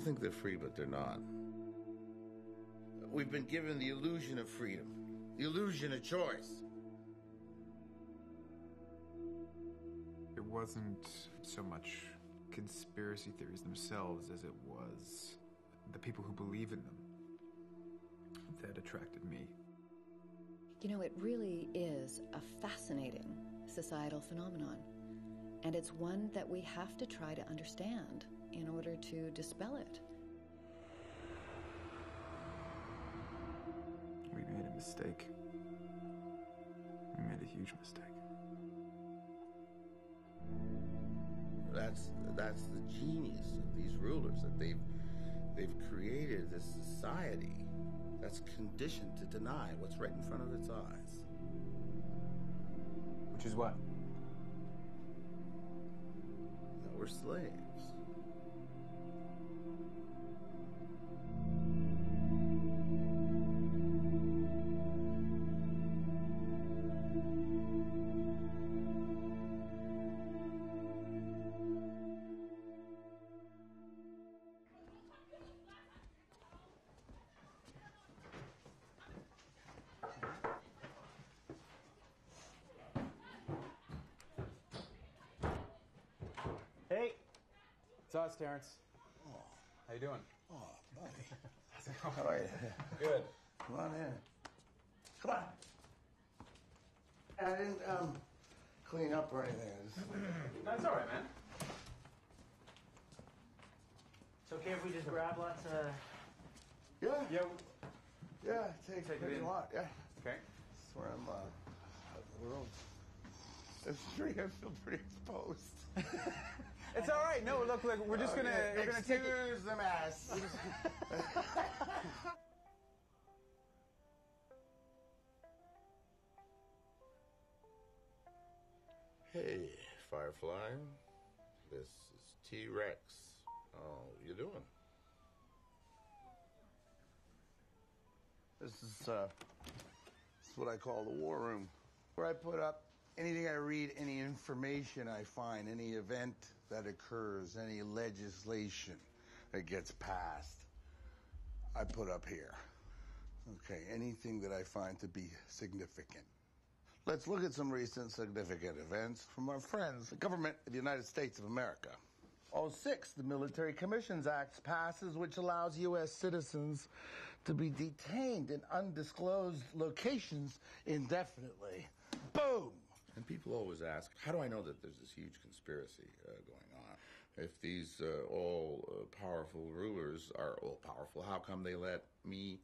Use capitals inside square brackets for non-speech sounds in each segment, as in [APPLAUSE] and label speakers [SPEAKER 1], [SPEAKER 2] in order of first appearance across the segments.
[SPEAKER 1] think they're free, but they're not. We've been given the illusion of freedom, the illusion of choice.
[SPEAKER 2] It wasn't so much conspiracy theories themselves as it was the people who believe in them that attracted me.
[SPEAKER 3] You know, it really is a fascinating societal phenomenon. And it's one that we have to try to understand in order to dispel it.
[SPEAKER 2] We made a mistake. We made a huge mistake.
[SPEAKER 1] That's that's the genius of these rulers that they've they've created this society that's conditioned to deny what's right in front of its eyes.
[SPEAKER 2] Which is what?
[SPEAKER 1] That we're slaves.
[SPEAKER 4] It's us, Terrance. How you doing?
[SPEAKER 1] Oh, buddy. [LAUGHS] How are you?
[SPEAKER 4] Good.
[SPEAKER 1] Come on in. Come on. I didn't um, clean up or anything. I just- [CLEARS THROAT]
[SPEAKER 4] That's all right, man.
[SPEAKER 5] It's okay if we just grab lots of.
[SPEAKER 1] Yeah,
[SPEAKER 4] Yeah.
[SPEAKER 1] yeah. Take,
[SPEAKER 4] Take it
[SPEAKER 1] take
[SPEAKER 4] in.
[SPEAKER 1] a lot. Yeah.
[SPEAKER 4] Okay.
[SPEAKER 1] That's where I'm. Uh, out the world. This street, I feel pretty exposed. [LAUGHS]
[SPEAKER 4] It's all right. No, look, look. We're just gonna.
[SPEAKER 1] Okay,
[SPEAKER 4] We're gonna take.
[SPEAKER 1] Excuse the mess. [LAUGHS] hey, Firefly. This is T Rex. How you doing? This is uh, this is what I call the war room, where I put up anything I read, any information I find, any event that occurs, any legislation that gets passed. I put up here. Okay, anything that I find to be significant. Let's look at some recent significant events from our friends, the government of the United States of America. 06, the Military Commissions Act passes, which allows U.S. citizens to be detained in undisclosed locations indefinitely. Boom! And people always ask, how do I know that there's this huge conspiracy uh, going on? If these uh, all uh, powerful rulers are all powerful, how come they let me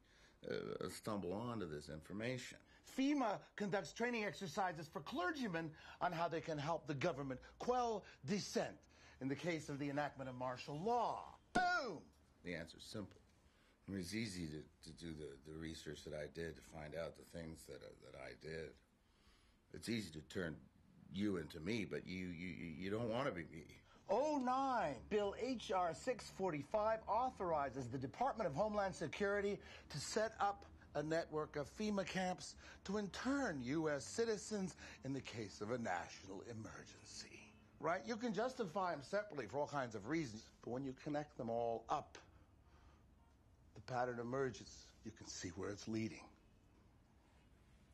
[SPEAKER 1] uh, stumble onto this information? FEMA conducts training exercises for clergymen on how they can help the government quell dissent in the case of the enactment of martial law. Boom! The answer's simple. It was easy to, to do the, the research that I did to find out the things that, uh, that I did. It's easy to turn you into me, but you, you, you you don't want to be me. 09, Bill H.R. 645 authorizes the Department of Homeland Security to set up a network of FEMA camps to intern U.S. citizens in the case of a national emergency. Right? You can justify them separately for all kinds of reasons, but when you connect them all up, the pattern emerges. You can see where it's leading.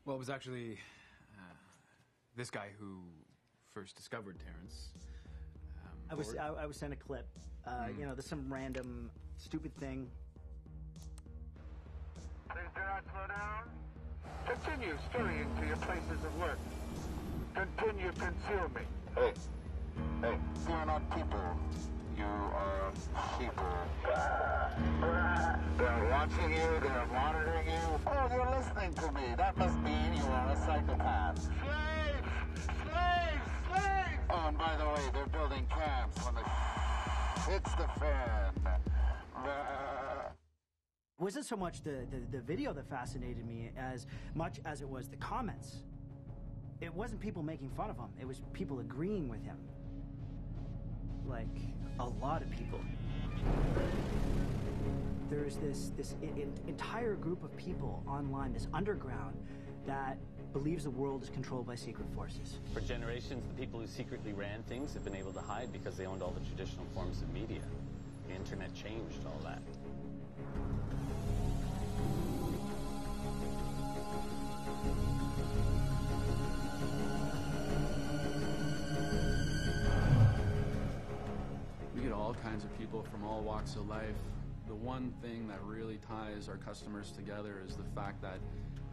[SPEAKER 2] Well, it was actually this guy who first discovered Terrance. Um,
[SPEAKER 5] I was
[SPEAKER 2] Ford.
[SPEAKER 5] I, I was sent a clip. Uh, You know, there's some random stupid thing.
[SPEAKER 6] Please do not slow down. Continue scurrying to your places of work. Continue concealment. Hey, hey, you are not people. You are people. They're watching you, they're monitoring you. Oh, you're listening to me. That must mean you are a psychopath. Slaves! Slaves! Slaves! Oh, and by the way, they're building camps when the [LAUGHS] hits the fan. Uh,
[SPEAKER 5] It wasn't so much the, the, the video that fascinated me as much as it was the comments. It wasn't people making fun of him, it was people agreeing with him. Like, a lot of people. There's this, this in- entire group of people online, this underground, that believes the world is controlled by secret forces.
[SPEAKER 7] For generations, the people who secretly ran things have been able to hide because they owned all the traditional forms of media. The internet changed all that.
[SPEAKER 8] We get all kinds of people from all walks of life. The one thing that really ties our customers together is the fact that,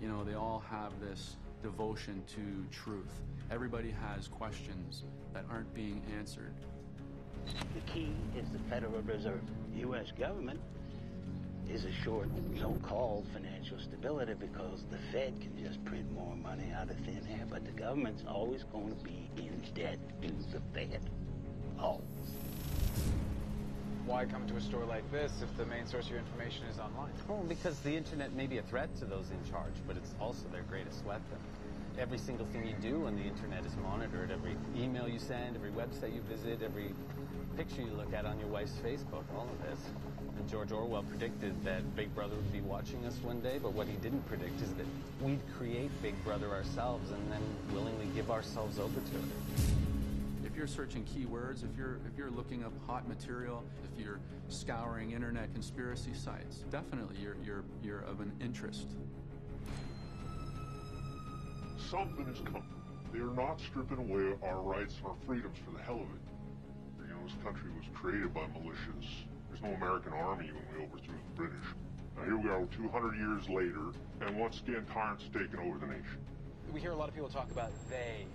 [SPEAKER 8] you know, they all have this devotion to truth. Everybody has questions that aren't being answered.
[SPEAKER 9] The key is the Federal Reserve. The U.S. government is assured so-called financial stability because the Fed can just print more money out of thin air, but the government's always going to be in debt to the Fed. Always.
[SPEAKER 2] Why come to a store like this if the main source of your information is online?
[SPEAKER 7] Well, because the internet may be a threat to those in charge, but it's also their greatest weapon. Every single thing you do on the internet is monitored. Every email you send, every website you visit, every picture you look at on your wife's Facebook, all of this. And George Orwell predicted that Big Brother would be watching us one day, but what he didn't predict is that we'd create Big Brother ourselves and then willingly give ourselves over to it.
[SPEAKER 8] If you're searching keywords, if you're if you're looking up hot material, if you're scouring internet conspiracy sites, definitely you're you're you're of an interest.
[SPEAKER 10] Something is coming. They are not stripping away our rights and our freedoms for the hell of it. You know, this country was created by militias. There's no American army when we overthrew the British. Now here we are 200 years later, and once again tyrants have taken over the nation.
[SPEAKER 2] We hear a lot of people talk about they.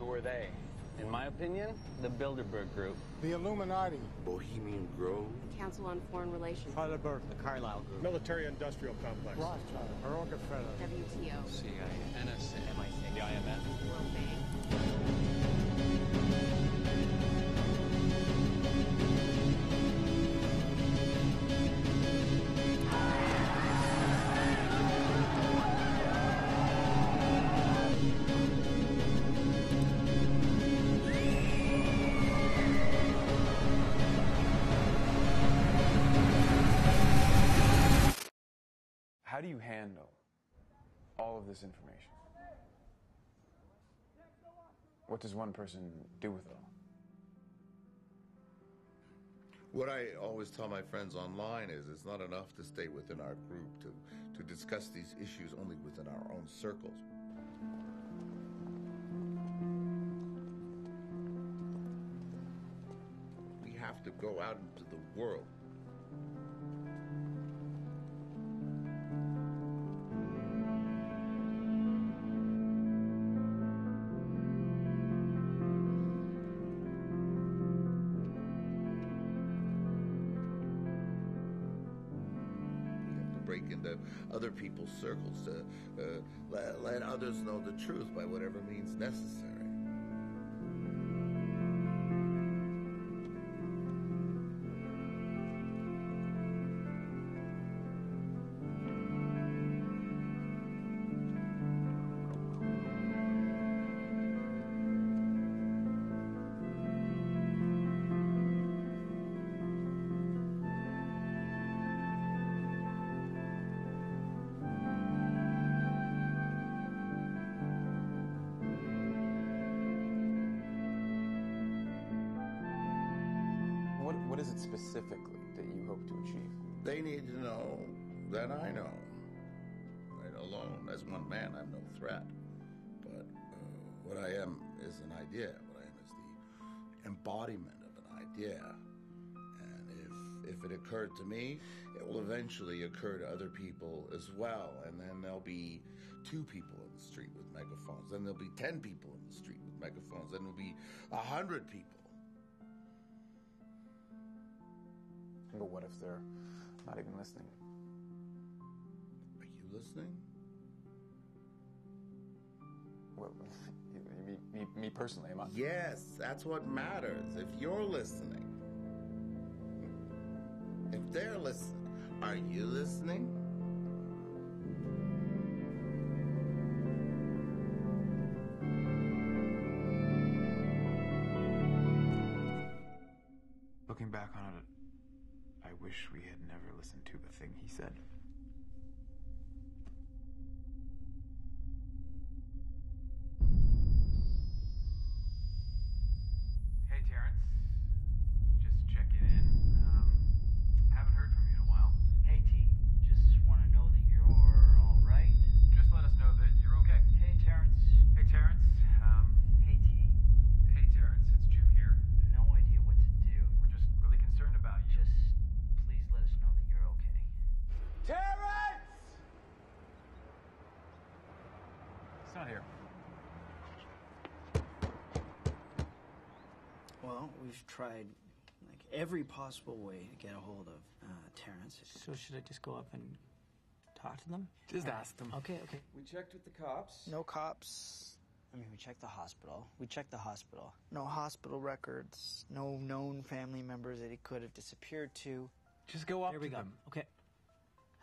[SPEAKER 2] Who are they?
[SPEAKER 7] In my opinion, the Bilderberg Group.
[SPEAKER 11] The Illuminati.
[SPEAKER 12] Bohemian Grove.
[SPEAKER 13] The Council on Foreign Relations.
[SPEAKER 11] Heidelberg.
[SPEAKER 5] The Carlyle Group.
[SPEAKER 11] Military Industrial Complex. Rothschild. Rockefeller.
[SPEAKER 13] WTO.
[SPEAKER 8] CIA, NSA,
[SPEAKER 7] MI6. The IMF.
[SPEAKER 13] World Bank.
[SPEAKER 2] All of this information? What does one person do with it all?
[SPEAKER 12] What I always tell my friends online is it's not enough to stay within our group to, to discuss these issues only within our own circles. We have to go out into the world. People's circles to uh, let, let others know the truth by whatever means necessary. Idea. What I am is the embodiment of an idea. And if if it occurred to me, it will eventually occur to other people as well. And then there'll be two people in the street with megaphones. Then there'll be ten people in the street with megaphones. Then there'll be a hundred people.
[SPEAKER 2] But what if they're not even listening?
[SPEAKER 12] Are you listening?
[SPEAKER 2] Me, me, me personally, am I?
[SPEAKER 12] Yes, that's what matters. If you're listening, if they're listening, are you listening?
[SPEAKER 5] Well, we've tried like every possible way to get a hold of uh, Terrance. So should I just go up and talk to them?
[SPEAKER 2] Just
[SPEAKER 5] Or-
[SPEAKER 2] ask them.
[SPEAKER 5] Okay, okay.
[SPEAKER 14] We checked with the cops.
[SPEAKER 5] No cops. I mean, we checked the hospital. We checked the hospital. No hospital records. No known family members that he could have disappeared to.
[SPEAKER 2] Just go up
[SPEAKER 5] There we
[SPEAKER 2] to
[SPEAKER 5] go.
[SPEAKER 2] them.
[SPEAKER 5] Okay.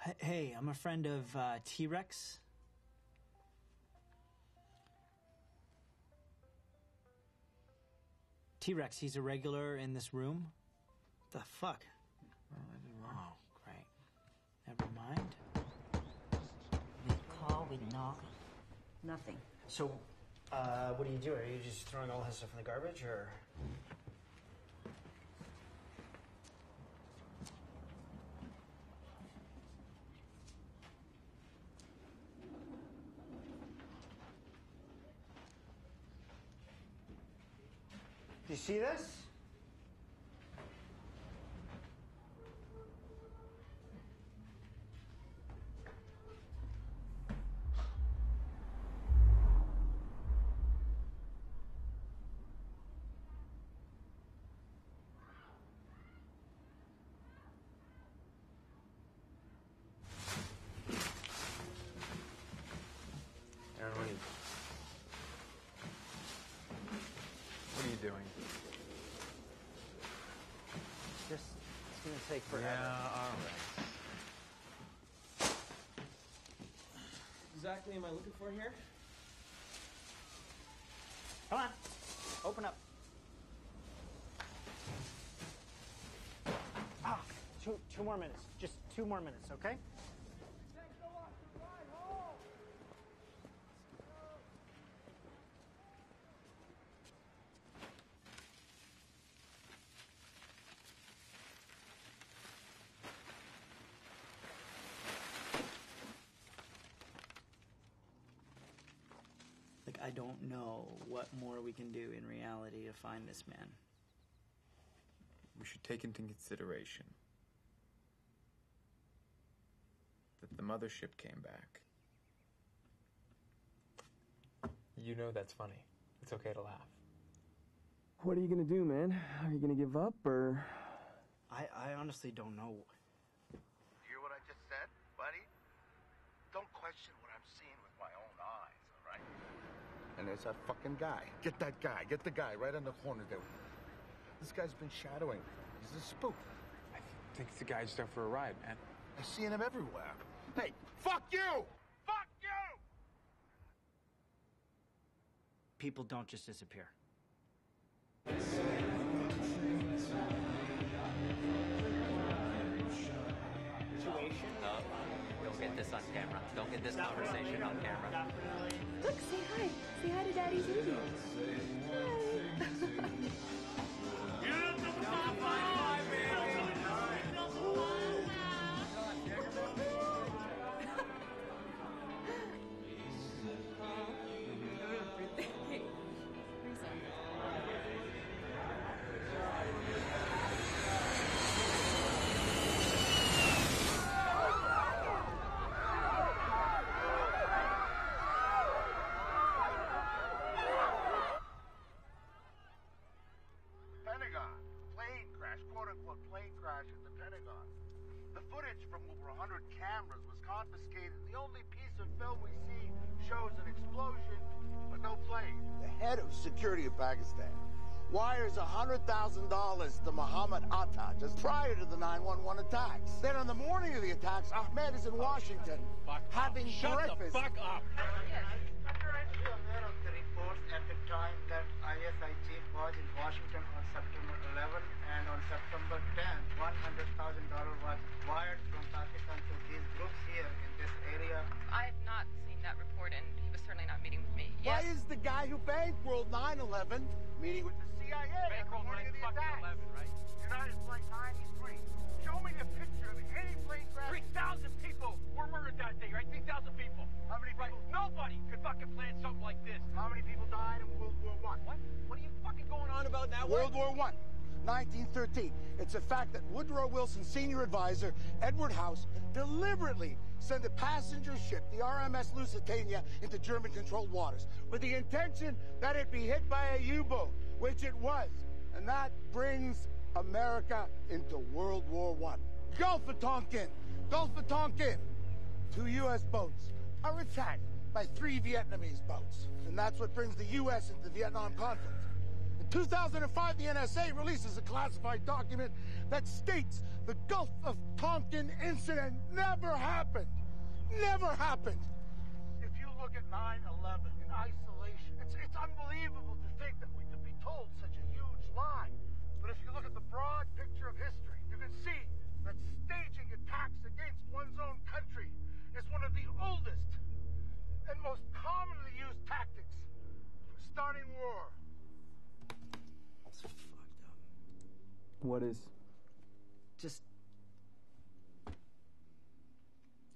[SPEAKER 5] H- Hey, I'm a friend of uh, T Rex. T Rex, he's a regular in this room. The fuck? Oh, great. Never mind.
[SPEAKER 15] We call, we knock. Nothing.
[SPEAKER 5] So, uh, what do you do? Are you just throwing all his stuff in the garbage, or? See this?
[SPEAKER 2] Aaron, what are you, what are you doing?
[SPEAKER 5] Just, it's gonna take forever.
[SPEAKER 2] Yeah, all right.
[SPEAKER 14] Exactly am I looking for here?
[SPEAKER 5] Come on, open up. Ah, two, two more minutes. Just two more minutes, okay? I don't know what more we can do in reality to find this man.
[SPEAKER 2] We should take into consideration that the mothership came back. You know that's funny. It's okay to laugh.
[SPEAKER 14] What are you gonna do, man? Are you gonna give up or?
[SPEAKER 5] I, I honestly don't know.
[SPEAKER 1] Hear what I just said, buddy? Don't question what I'm seeing with my own eyes, all right? And there's that fucking guy. Get that guy. Get the guy right in the corner there. This guy's been shadowing. He's a spook.
[SPEAKER 2] I think the guy's just out for a ride, man.
[SPEAKER 1] I'm seeing him everywhere. Hey, fuck you! Fuck you!
[SPEAKER 5] People don't just disappear.
[SPEAKER 16] Don't get this on camera. Don't get this conversation on camera.
[SPEAKER 17] Look, say hi. Say hi to Daddy's Indians. [LAUGHS]
[SPEAKER 1] 400 cameras was confiscated. The only piece of film we see shows an explosion, but no plane. The head of security of Pakistan wires $100,000 to Muhammad Atta just prior to the 911 attacks. Then on the morning of the attacks, Ahmed is in oh, Washington oh, having
[SPEAKER 6] shut
[SPEAKER 1] breakfast.
[SPEAKER 6] Shut the fuck up. Yes.
[SPEAKER 18] You aware of the reports at the time that ISI chief was in Washington on September 11 and on September 10, $100,000 was wired from Pakistan to these groups here in this area.
[SPEAKER 19] I have not seen that report, and he was certainly not meeting with me.
[SPEAKER 1] Why is the guy who bankrolled 9/11 meeting with the CIA? Bankrolled 9 fucking 11, right? United Flight 93. Show me a picture of any plane crash.
[SPEAKER 11] 3,000 people were murdered that day, right? 3,000 people.
[SPEAKER 1] How many people?
[SPEAKER 11] Nobody could fucking plan something like this.
[SPEAKER 1] How many people died in World War One?
[SPEAKER 11] What? What are you fucking going on about now?
[SPEAKER 1] World War One, 1913. It's a fact that Woodrow Wilson's senior advisor, Edward House, deliberately
[SPEAKER 11] sent a passenger ship, the RMS Lusitania, into German controlled waters with the intention that it be hit by a U boat, which it was. And that brings America into World War I. Gulf of Tonkin! Gulf of Tonkin! Two U.S. boats are attacked by three Vietnamese boats. And that's what brings the U.S. into the Vietnam conflict. In 2005, the NSA releases a classified document that states the Gulf of Tonkin incident never happened. Never happened. If you look at 9 11 in isolation, it's, it's unbelievable to think that we could be told such a huge lie. But if you look at the broad picture of history, you can see that staging attacks against one's own country is one of the oldest and most commonly used tactics for starting war.
[SPEAKER 5] It's fucked up.
[SPEAKER 14] What is?
[SPEAKER 5] Just.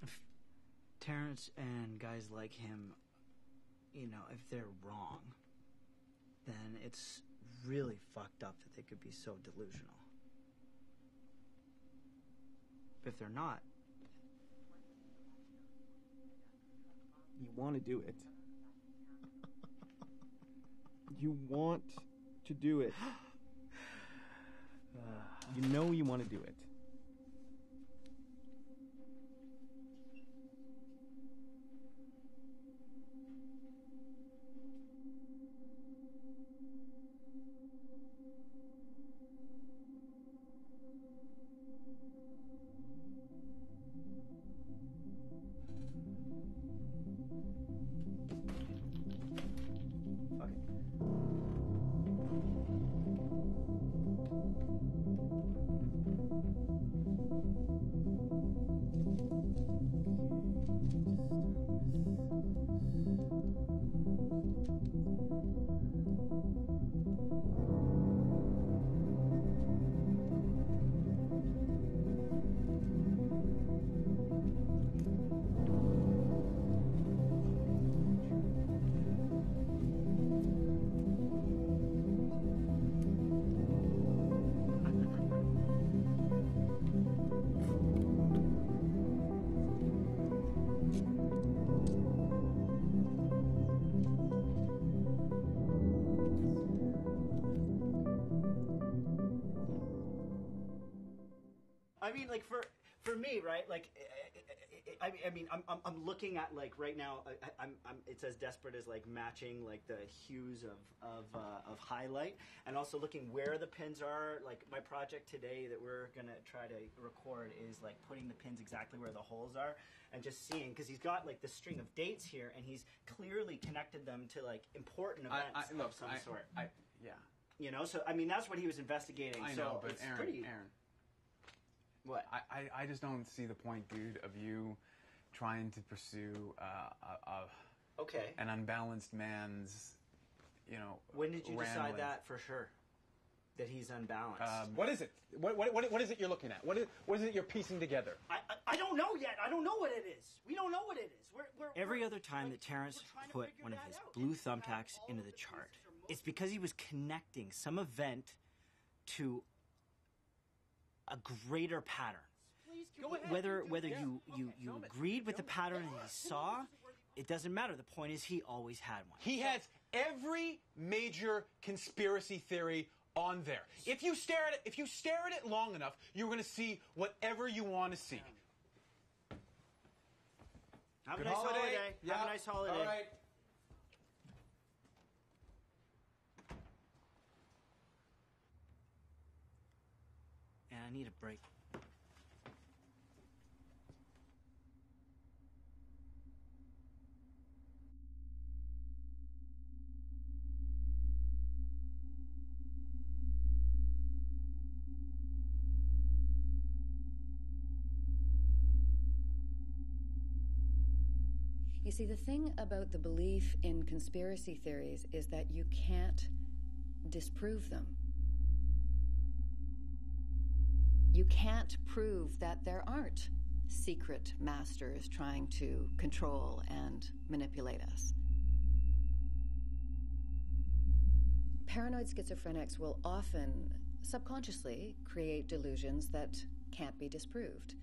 [SPEAKER 5] If Terrance and guys like him, you know, if they're wrong, then it's really fucked up that they could be so delusional. If they're not,
[SPEAKER 14] You want to do it. you want to do it. [SIGHS] you know you want to do it.
[SPEAKER 5] Mean, like for for me, right? Like, eh, eh, eh, I, I, I mean, I'm, I'm I'm looking at like right now. I, I'm, I'm it's as desperate as like matching like the hues of of uh, of highlight, and also looking where the pins are. Like my project today that we're gonna try to record is like putting the pins exactly where the holes are, and just seeing because he's got like the string of dates here, and he's clearly connected them to like important events
[SPEAKER 2] I- look,
[SPEAKER 5] of some
[SPEAKER 2] I-
[SPEAKER 5] sort.
[SPEAKER 2] I- yeah.
[SPEAKER 5] You know, so I mean, that's what he was investigating.
[SPEAKER 2] I
[SPEAKER 5] so
[SPEAKER 2] know, but
[SPEAKER 5] it's
[SPEAKER 2] Aaron,
[SPEAKER 5] pretty.
[SPEAKER 2] Aaron.
[SPEAKER 5] What?
[SPEAKER 2] I, I, I just don't see the point, dude, of you trying to pursue uh, a, a
[SPEAKER 5] Okay.
[SPEAKER 2] an unbalanced man's, you know.
[SPEAKER 5] When did you decide that for sure? That he's unbalanced.
[SPEAKER 2] Um,
[SPEAKER 20] What is it? What, what, what, what is it you're looking at? What is, what is it you're piecing together?
[SPEAKER 5] I, I, I don't know yet. I don't know what it is. We don't know what it is. We're, we're, Every other time that Terrance put one of his blue thumbtacks into the chart, it's because he was connecting some event to a greater pattern.
[SPEAKER 20] Go ahead.
[SPEAKER 5] Whether whether you, you, you agreed with the pattern that he saw, it doesn't matter. The point is he always had one.
[SPEAKER 20] He has every major conspiracy theory on there. If you stare at it, if you stare at it long enough, you're going to see whatever you want to see.
[SPEAKER 5] Have
[SPEAKER 20] Good
[SPEAKER 5] a nice
[SPEAKER 20] holiday.
[SPEAKER 5] holiday. Have a nice holiday.
[SPEAKER 20] All right.
[SPEAKER 5] Need a break.
[SPEAKER 3] You see, the thing about the belief in conspiracy theories is that you can't disprove them. You can't prove that there aren't secret masters trying to control and manipulate us. Paranoid schizophrenics will often subconsciously create delusions that can't be disproved.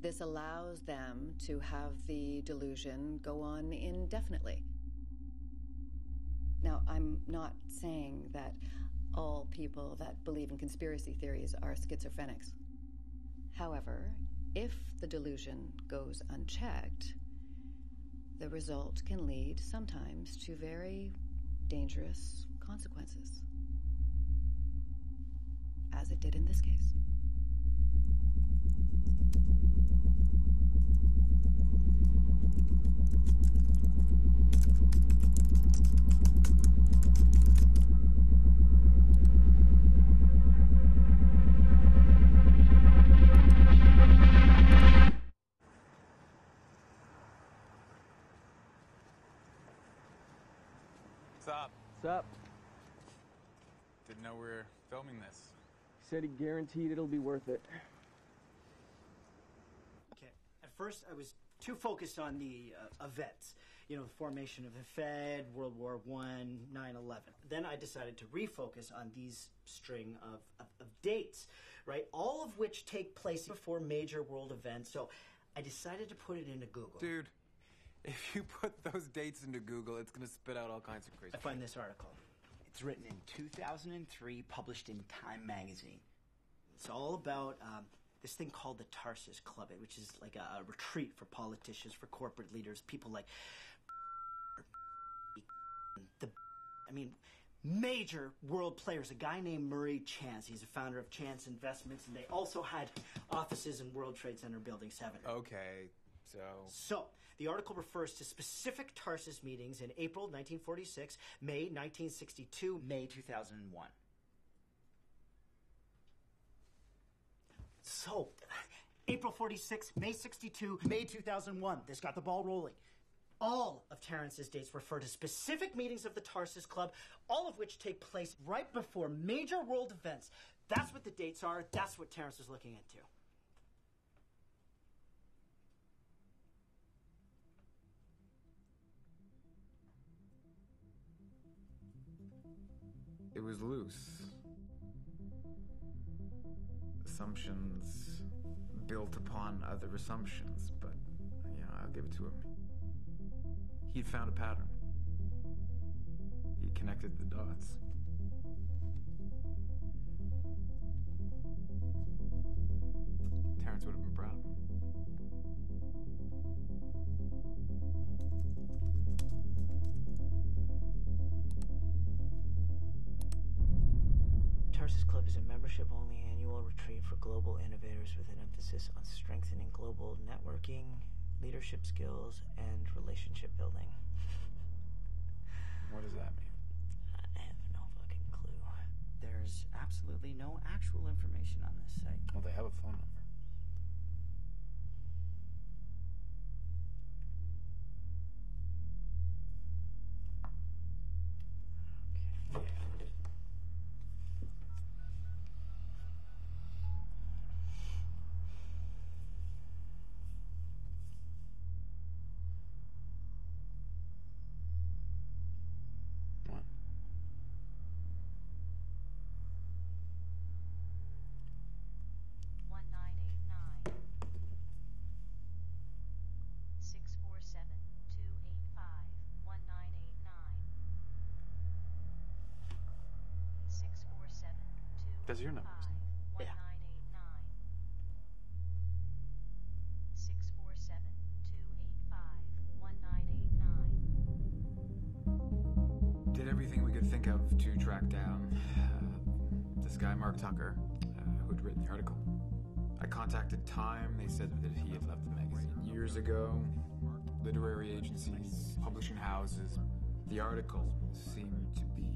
[SPEAKER 3] This allows them to have the delusion go on indefinitely. Now, I'm not saying that all people that believe in conspiracy theories are schizophrenics. However, if the delusion goes unchecked, the result can lead sometimes to very dangerous consequences, as it did in this case.
[SPEAKER 4] What's up?
[SPEAKER 14] What's up?
[SPEAKER 4] Didn't know we were filming this.
[SPEAKER 14] He Said he guaranteed it'll be worth it.
[SPEAKER 5] Okay. At first, I was too focused on the uh, events. You know, the formation of the Fed, World War One, 9/11. Then I decided to refocus on these string of, of, of dates, right? All of which take place before major world events. So I decided to put it into Google.
[SPEAKER 2] Dude, if you put those dates into Google, it's gonna spit out all kinds of crazy.
[SPEAKER 5] I find this article.
[SPEAKER 21] It's written in 2003, published in Time magazine.
[SPEAKER 5] It's all about um, this thing called the Tarsus Club, eh, which is like a, a retreat for politicians, for corporate leaders, people like the, I mean, major world players. A guy named Murray Chance. He's a founder of Chance Investments, and they also had offices in World Trade Center Building Seven.
[SPEAKER 2] Okay, so
[SPEAKER 5] So, the article refers to specific Tarsus meetings in April 1946, May 1962,
[SPEAKER 21] May 2001.
[SPEAKER 5] So, April 46, May 62, May 2001. This got the ball rolling. All of Terrance's dates refer to specific meetings of the Tarsus Club, all of which take place right before major world events. That's what the dates are. That's what Terrance is looking into.
[SPEAKER 2] it was loose. Assumptions built upon other assumptions, but you know, I'll give it to him. He'd found a pattern. He connected the dots. Terrance would have been proud of him.
[SPEAKER 5] Tarsus Club is a membership only annual retreat for global innovators with an emphasis on strengthening global networking, leadership skills, and relationship building.
[SPEAKER 2] What does that mean?
[SPEAKER 5] I have no fucking clue. There's absolutely no actual information on this site.
[SPEAKER 2] Well, they have a phone number.
[SPEAKER 22] One nine eight nine.
[SPEAKER 2] Did everything we could think of to track down uh, this guy, Mark Tucker, uh, who had written the article. I contacted Time. They said that he had left the magazine years ago. Literary agencies, publishing houses. The article seemed to be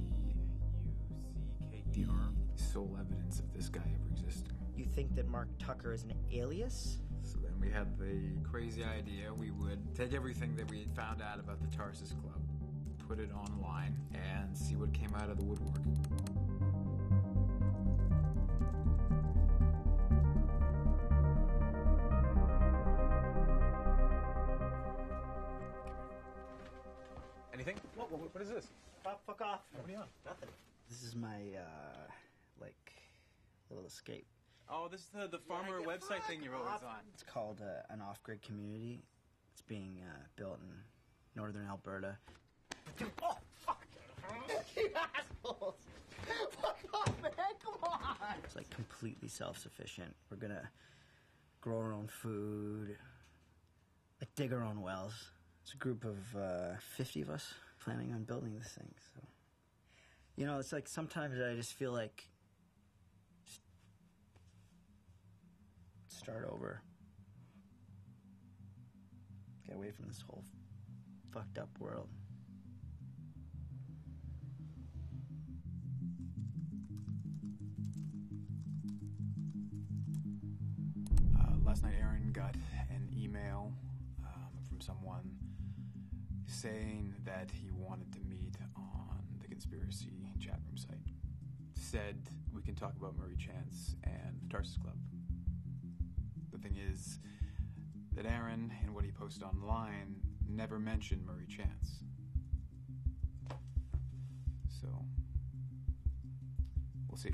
[SPEAKER 2] the sole evidence of this guy ever existing.
[SPEAKER 5] You think that Mark Tucker is an alias?
[SPEAKER 2] So then we had the crazy idea we would take everything that we had found out about the Tarsus Club, put it online, and see what came out of the woodwork.
[SPEAKER 20] Anything? What, what, what is this?
[SPEAKER 5] Fuck, fuck off.
[SPEAKER 20] What are you on?
[SPEAKER 5] Nothing. This is my, uh, like, little escape.
[SPEAKER 20] Oh, this is the, the farmer website thing you're always on.
[SPEAKER 5] It's called uh, an off-grid community. It's being uh, built in northern Alberta.
[SPEAKER 15] Oh, fuck! [LAUGHS] you assholes! Fuck off, man! Come on!
[SPEAKER 5] It's like completely self-sufficient. We're gonna grow our own food, like dig our own wells. It's a group of uh, 50 of us planning on building this thing. So, you know, it's like sometimes I just feel like just start over. Get away from this whole fucked up world.
[SPEAKER 2] Uh, last night, Aaron got an email um, from someone saying that he wanted to meet on the conspiracy chat room site. Said we can talk about Murray Chance and the Tarsus Club. Thing is that Aaron, in what he posted online, never mentioned Murray Chance. So, we'll see.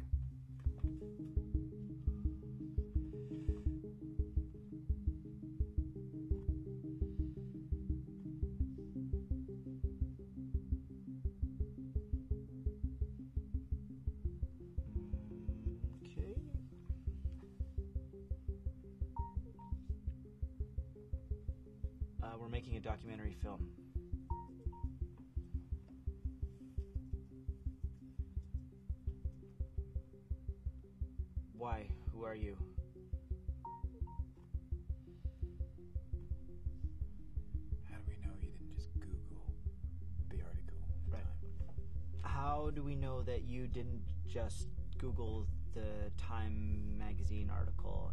[SPEAKER 5] Documentary film. Why? Who are you?
[SPEAKER 2] How do we know you didn't just Google the article?
[SPEAKER 5] Right. How do we know that you didn't just Google the Time magazine article?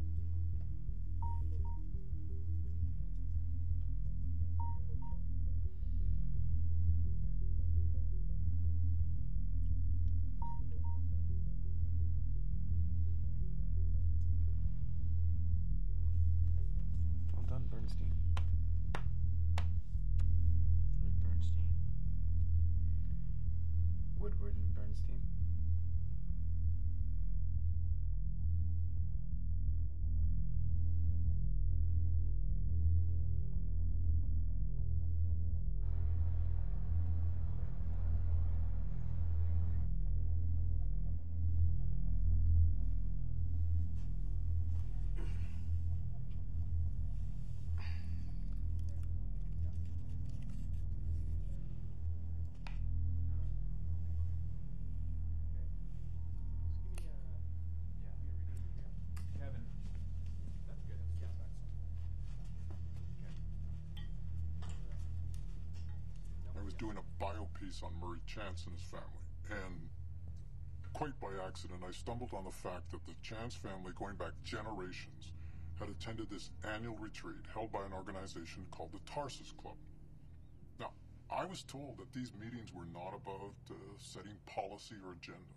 [SPEAKER 23] Was doing a biopiece on Murray Chance and his family, and quite by accident, I stumbled on the fact that the Chance family, going back generations, had attended this annual retreat held by an organization called the Tarsus Club. Now, I was told that these meetings were not about uh, setting policy or agenda.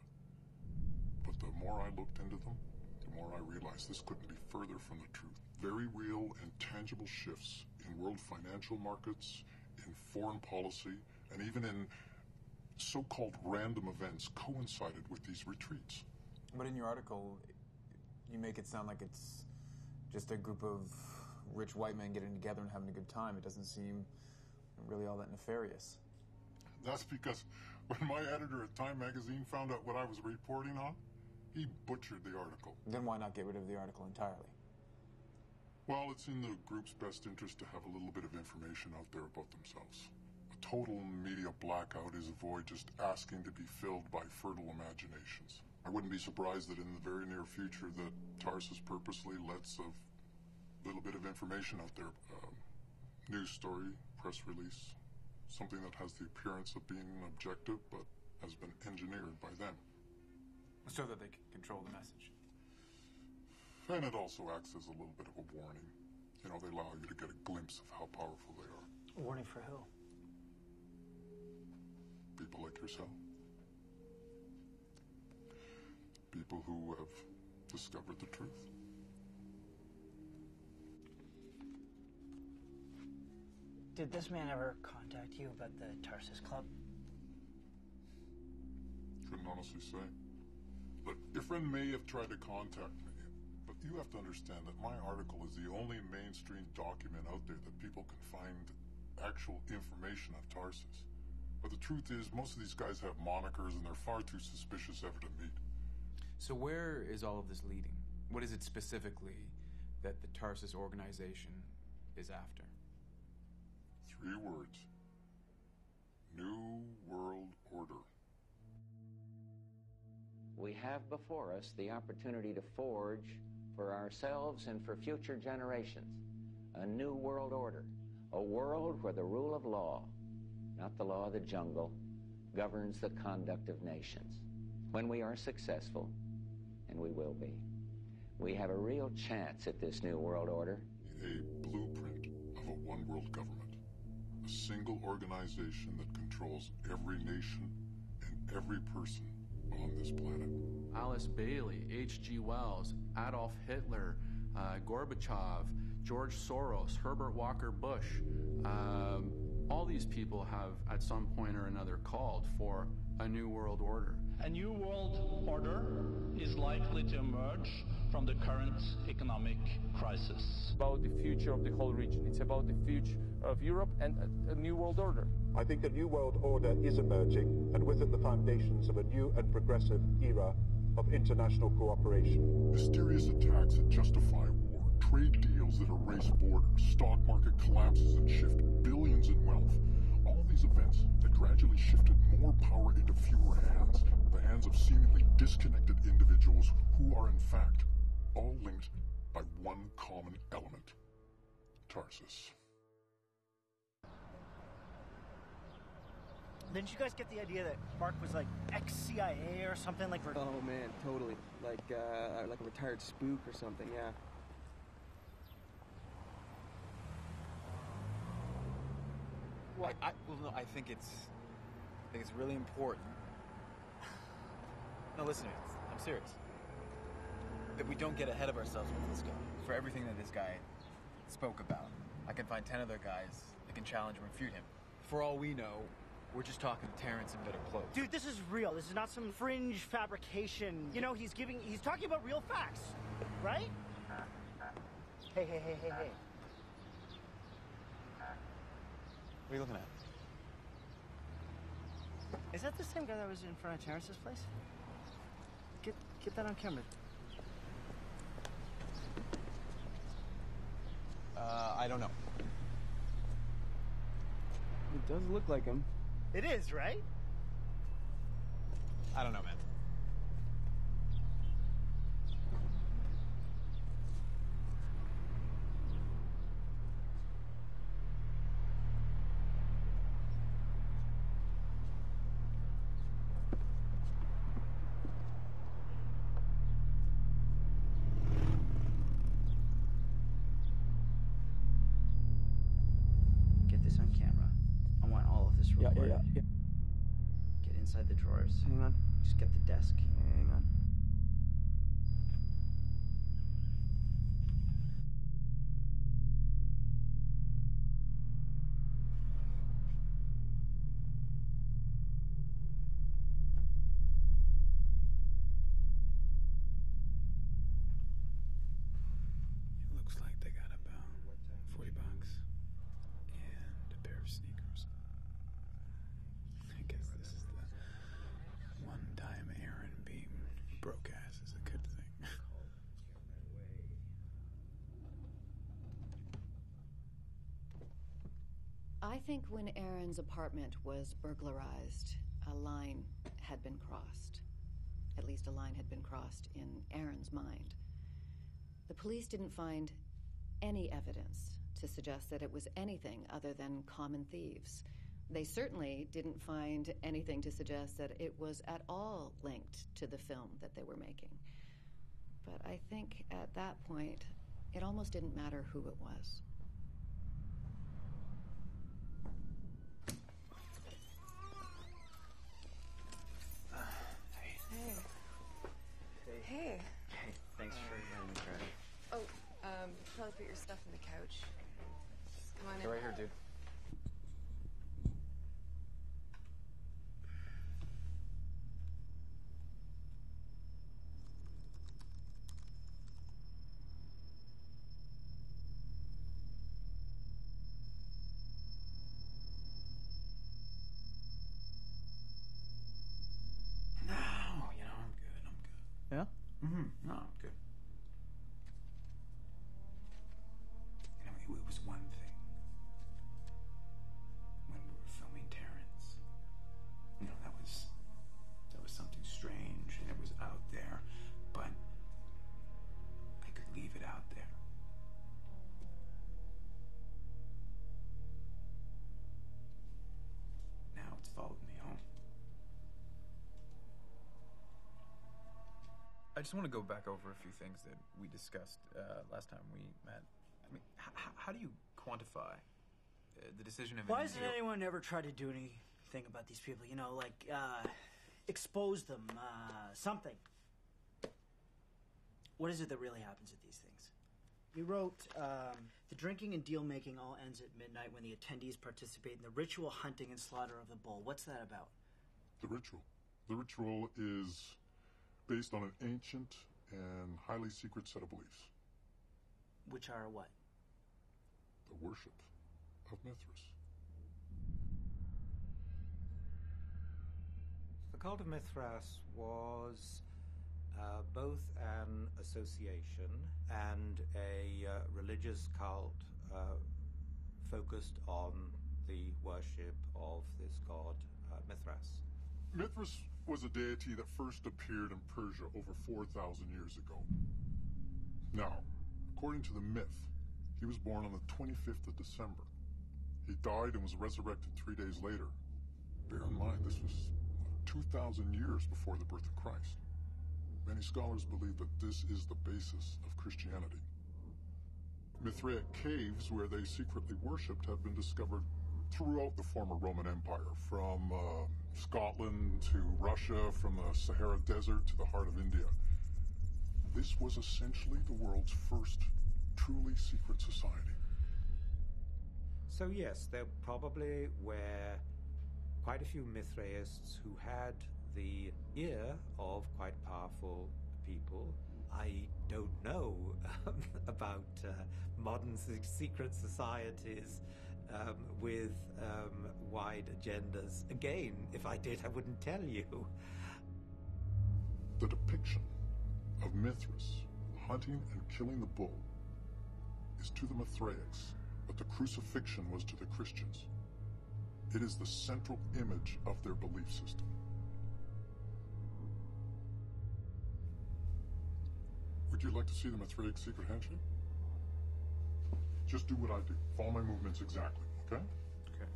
[SPEAKER 23] But the more I looked into them, the more I realized this couldn't be further from the truth. Very real and tangible shifts in world financial markets, foreign policy, and even in so called random events coincided with these retreats.
[SPEAKER 2] But in your article, you make it sound like it's just a group of rich white men getting together and having a good time. It doesn't seem really all that nefarious.
[SPEAKER 23] That's because when my editor at Time magazine found out what I was reporting on, he butchered the article.
[SPEAKER 2] Then why not get rid of the article entirely?
[SPEAKER 23] Well, it's in the group's best interest to have a little bit of information out there about themselves. A total media blackout is a void just asking to be filled by fertile imaginations. I wouldn't be surprised that in the very near future that Tarsus purposely lets a little bit of information out there. Um, news story, press release, something that has the appearance of being objective but has been engineered by them.
[SPEAKER 2] So that they can control the message.
[SPEAKER 23] And it also acts as a little bit of a warning. You know, they allow you to get a glimpse of how powerful they are.
[SPEAKER 5] Warning for who?
[SPEAKER 23] People like yourself. People who have discovered the truth.
[SPEAKER 5] Did this man ever contact you about the Tarsus Club?
[SPEAKER 23] Couldn't honestly say. Look, your friend may have tried to contact me. You have to understand that my article is the only mainstream document out there that people can find actual information of Tarsus. But the truth is, most of these guys have monikers and they're far too suspicious ever to meet.
[SPEAKER 2] So, where is all of this leading? What is it specifically that the Tarsus organization is after?
[SPEAKER 23] Three words New World Order.
[SPEAKER 24] We have before us the opportunity to forge for ourselves and for future generations a new world order, a world where the rule of law, not the law of the jungle, governs the conduct of nations. When we are successful, and we will be, we have a real chance at this new world order.
[SPEAKER 23] A blueprint of a one world government. A single organization that controls every nation and every person on this planet.
[SPEAKER 8] Alice Bailey, H.G. Wells, Adolf Hitler, uh, Gorbachev, George Soros, Herbert Walker Bush. Um, all these people have, at some point or another, called for a new world order.
[SPEAKER 25] A new world order is likely to emerge from the current economic crisis.
[SPEAKER 4] About the future of the whole region. It's about the future of Europe and a, a new world order.
[SPEAKER 26] I think a new world order is emerging, and with it the foundations of a new and progressive era of international cooperation.
[SPEAKER 23] Mysterious attacks that justify war, trade deals that erase borders, stock market collapses that shift billions in wealth. All these events that gradually shifted more power into fewer hands, the hands of seemingly disconnected individuals who are in fact all linked by one common element Tarsus.
[SPEAKER 5] Didn't you guys get the idea that Mark was like ex-CIA or something like?
[SPEAKER 14] Oh man, totally. Like uh, like a retired spook or something. Yeah.
[SPEAKER 2] Well, I, I, well, no, I think it's, I think it's really important. No, listen, to me. I'm serious. That we don't get ahead of ourselves with this guy. For everything that this guy spoke about, I can find ten other guys that can challenge or refute him. For all we know, we're just talking to Terrance in better clothes.
[SPEAKER 5] Dude, this is real. This is not some fringe fabrication. You know, he's giving, he's talking about real facts, right? Hey, hey, hey, hey, hey.
[SPEAKER 2] What are you looking at?
[SPEAKER 5] Is that the same guy that was in front of Terrance's place? Get, get that on camera.
[SPEAKER 2] Uh, I don't know.
[SPEAKER 14] It does look like him.
[SPEAKER 5] It is, right?
[SPEAKER 2] I don't know, man.
[SPEAKER 14] Hang on.
[SPEAKER 5] Just get the desk.
[SPEAKER 14] Hang on.
[SPEAKER 2] I
[SPEAKER 3] think when Aaron's apartment was burglarized, a line had been crossed. At least a line had been crossed in Aaron's mind. The police didn't find any evidence to suggest that it was anything other than common thieves. They certainly didn't find anything to suggest that it was at all linked to the film that they were making. But I think at that point, it almost didn't matter who it was.
[SPEAKER 17] Hey. Hey.
[SPEAKER 7] Hey, thanks for letting me try.
[SPEAKER 17] Oh, um, probably put your stuff in the couch. Just come on
[SPEAKER 2] Get
[SPEAKER 17] in.
[SPEAKER 2] right here, dude.
[SPEAKER 4] Just want to go back over a few things that we discussed uh, last time we met. I mean, h- h- how do you quantify uh, the decision of
[SPEAKER 5] Why
[SPEAKER 4] an
[SPEAKER 5] hasn't
[SPEAKER 4] individual-
[SPEAKER 5] anyone ever tried to do anything about these people? You know, like uh, expose them, uh, something. What is it that really happens at these things? You wrote, um, the drinking and deal making all ends at midnight when the attendees participate in the ritual hunting and slaughter of the bull. What's that about?
[SPEAKER 23] The ritual. The ritual is based on an ancient and highly secret set of beliefs.
[SPEAKER 5] Which are what?
[SPEAKER 23] The worship of Mithras.
[SPEAKER 27] The cult of Mithras was uh, both an association and a uh, religious cult uh, focused on the worship of this god uh, Mithras.
[SPEAKER 23] Mithras was a deity that first appeared in Persia over 4,000 years ago. Now, according to the myth, he was born on the 25th of December. He died and was resurrected three days later. Bear in mind, this was 2,000 years before the birth of Christ. Many scholars believe that this is the basis of Christianity. Mithraic caves where they secretly worshipped have been discovered throughout the former Roman Empire, from uh, Scotland to Russia, from the Sahara Desert to the heart of India. This was essentially the world's first truly secret society.
[SPEAKER 27] So, yes, there probably were quite a few Mithraists who had the ear of quite powerful people. I don't know [LAUGHS] about uh, modern secret societies um, with um, wide agendas. Again, if I did, I wouldn't tell you.
[SPEAKER 23] The depiction of Mithras hunting and killing the bull is to the Mithraics what the crucifixion was to the Christians. It is the central image of their belief system. Would you like to see the Mithraic secret handshake? Just do what I do. Follow my movements exactly, okay?
[SPEAKER 4] Okay.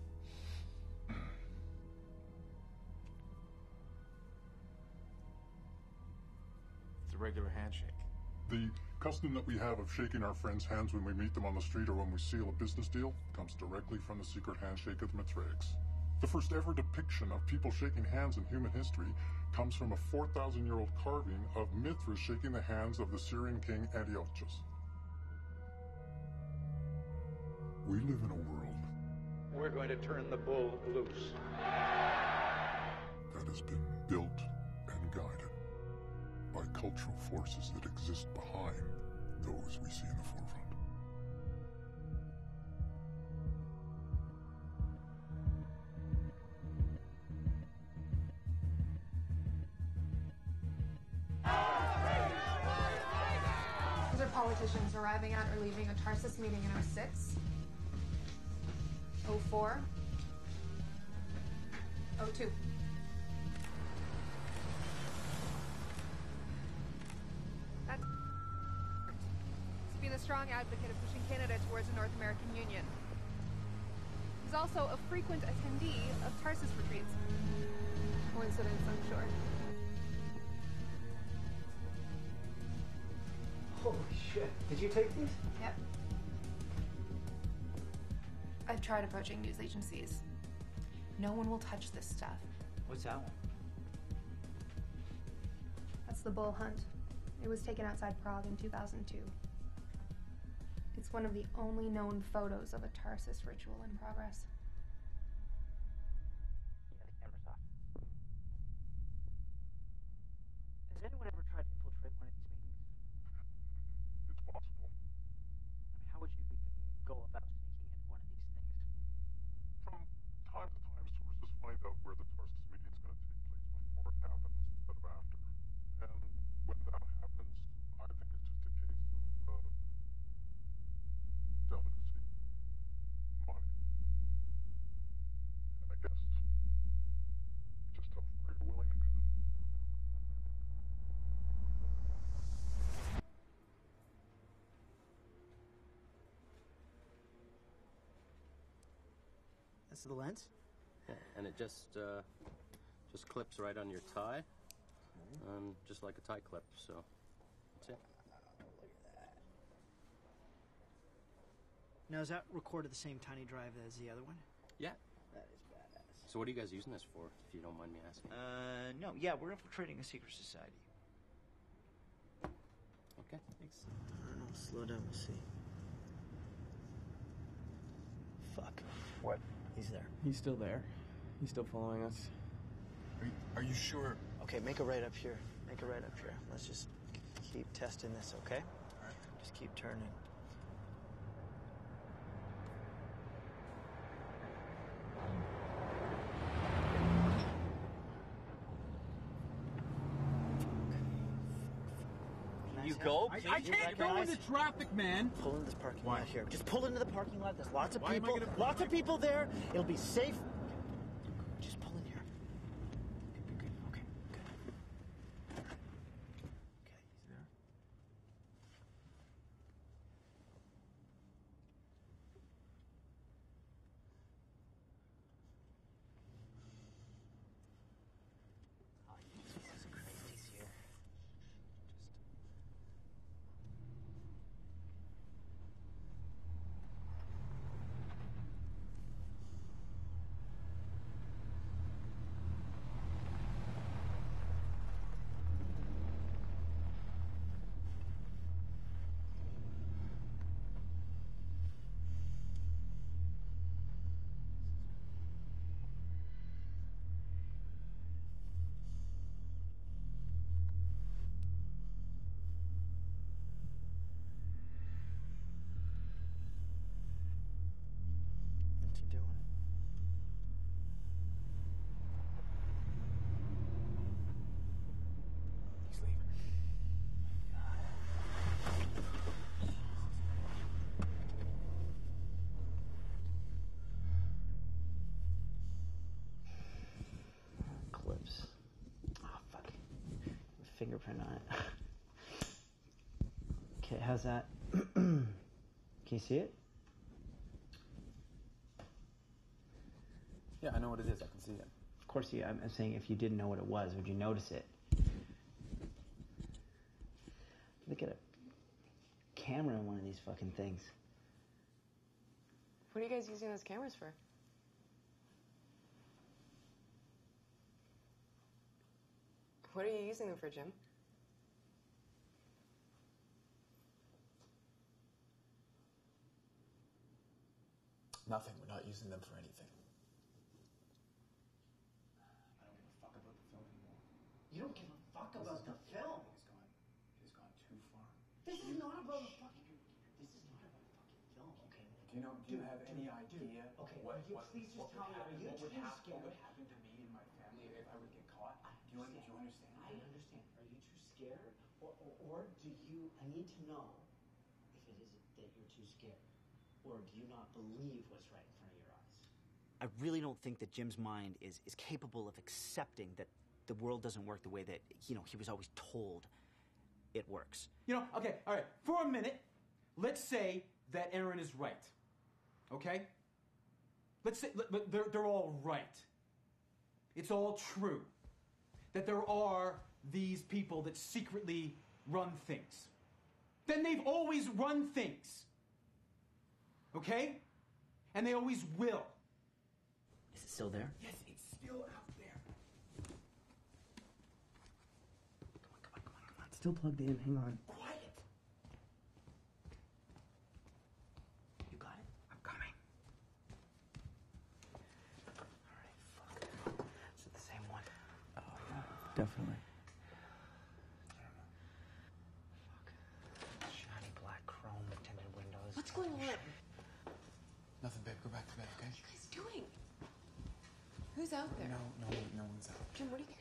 [SPEAKER 4] It's a regular handshake.
[SPEAKER 23] The custom that we have of shaking our friends' hands when we meet them on the street or when we seal a business deal comes directly from the secret handshake of the Mithraics. The first ever depiction of people shaking hands in human history comes from a 4,000 year old carving of Mithras shaking the hands of the Syrian king Antiochus. We live in a world
[SPEAKER 25] We're going to turn the bull loose.
[SPEAKER 23] that has been built and guided by cultural forces that exist behind those we see in the forefront.
[SPEAKER 17] These are politicians arriving at or leaving a Tarsus meeting in 06, 04, 02. That's He's been a strong advocate of pushing Canada towards a North American Union. He's also a frequent attendee of Tarsus retreats. Coincidence, I'm sure.
[SPEAKER 5] Holy shit. Did you take these?
[SPEAKER 17] Yep. I've tried approaching news agencies. No one will touch this stuff.
[SPEAKER 5] What's that one?
[SPEAKER 17] That's the bull hunt. It was taken outside Prague in 2002. It's one of the only known photos of a Tarsus ritual in progress.
[SPEAKER 5] Yeah, the camera's off. Has anyone ever tried to infiltrate one of these meetings?
[SPEAKER 23] It's possible.
[SPEAKER 5] I mean, how would you even go about sneaking into one of these things?
[SPEAKER 23] From time to time, sources find out where the Tarsus meeting is going to take place before it happens instead of after. And when that happens,
[SPEAKER 5] That's the lens.
[SPEAKER 7] Yeah, and it just uh, just clips right on your tie, um, just like a tie clip. So that's it.
[SPEAKER 5] Now, is that recorded the same tiny drive as the other one?
[SPEAKER 7] Yeah.
[SPEAKER 5] That is badass.
[SPEAKER 7] So what are you guys using this for, if you don't mind me asking?
[SPEAKER 28] Uh, no, yeah, we're infiltrating a secret society.
[SPEAKER 7] Okay, thanks.
[SPEAKER 5] No, slow down. We'll see. Fuck.
[SPEAKER 14] What?
[SPEAKER 5] He's there.
[SPEAKER 14] He's still there. He's still following us.
[SPEAKER 2] Are you, are you sure?
[SPEAKER 5] Okay, make a right up here. Make a right up here. Let's just keep testing this, okay?
[SPEAKER 2] All right.
[SPEAKER 5] Just keep turning.
[SPEAKER 28] Can?
[SPEAKER 29] I. I can't go in the traffic, man.
[SPEAKER 5] Pull into this parking
[SPEAKER 29] Why?
[SPEAKER 5] lot here. Just pull into the parking lot. There's lots of
[SPEAKER 29] Why
[SPEAKER 5] people. Lots of people there. It'll be safe. Doing?
[SPEAKER 2] He's leaving.
[SPEAKER 5] Clips. Oh, fuck. Fingerprint on it. [LAUGHS] okay, how's that? [CLEARS THROAT] Can you see it?
[SPEAKER 2] Yeah, I know what it is. I can see it.
[SPEAKER 5] Of course, you. I'm I'm saying if you didn't know what it was, would you notice it? Look at a camera in one of these fucking things.
[SPEAKER 30] What are you guys using those cameras for? What are you using them for, Jim?
[SPEAKER 2] Nothing. We're not using them for anything.
[SPEAKER 31] I don't give a fuck about the film anymore.
[SPEAKER 5] You don't give a fuck about the film.
[SPEAKER 31] It's gone. It's gone too far.
[SPEAKER 5] This is not about a fucking. This is not about a fucking film, okay?
[SPEAKER 2] Do you know? Do you have any idea?
[SPEAKER 5] okay,
[SPEAKER 2] What?
[SPEAKER 5] will you
[SPEAKER 2] what,
[SPEAKER 5] please just tell
[SPEAKER 2] would
[SPEAKER 5] me, are
[SPEAKER 2] happen-
[SPEAKER 5] you
[SPEAKER 2] what would
[SPEAKER 5] too scared?
[SPEAKER 2] What would happen to me and my family if I would get caught? Do you, do you understand?
[SPEAKER 5] I understand. Are you too scared, or, or, or do you? I need to know if it is that you're too scared, or do you not believe what's right in front of your eyes? I really don't think that Jim's mind is is capable of accepting that the world doesn't work the way that you know he was always told it works.
[SPEAKER 29] You know, okay, all right. For a minute, let's say that Aaron is right. Okay? Let's say let- but they're, they're all right. It's all true. That there are these people that secretly run things. Then they've always run things. Okay? And they always will.
[SPEAKER 5] Is it still there?
[SPEAKER 29] Yes, it's still out there.
[SPEAKER 5] It's still plugged in. Hang on.
[SPEAKER 29] Quiet.
[SPEAKER 5] You got it? I'm coming. Alright, fuck. Is it the same one? Oh, yeah.
[SPEAKER 14] Definitely.
[SPEAKER 5] Fuck. Shiny black chrome with tinted windows.
[SPEAKER 30] What's going on?
[SPEAKER 2] Nothing, babe. Go back to bed, okay?
[SPEAKER 30] What are you guys doing? Who's out there?
[SPEAKER 2] No, no, no one's out.
[SPEAKER 30] Jim, what are you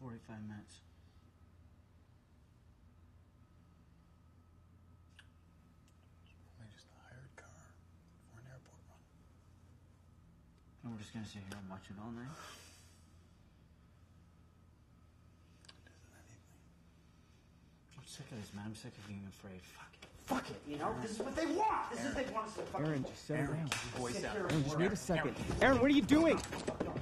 [SPEAKER 5] 45 minutes.
[SPEAKER 2] Probably just a hired car for an airport run.
[SPEAKER 5] And we're just gonna sit here and watch it all night? I'm sick of this, man. I'm sick of being afraid. Fuck it. Fuck it, you know? This is what they want! This Aaron. is what they want us to fucking
[SPEAKER 14] Aaron, just settle Aaron, down.
[SPEAKER 5] Voice. Aaron, just wait a second.
[SPEAKER 14] Aaron, what are you doing?
[SPEAKER 2] No, no.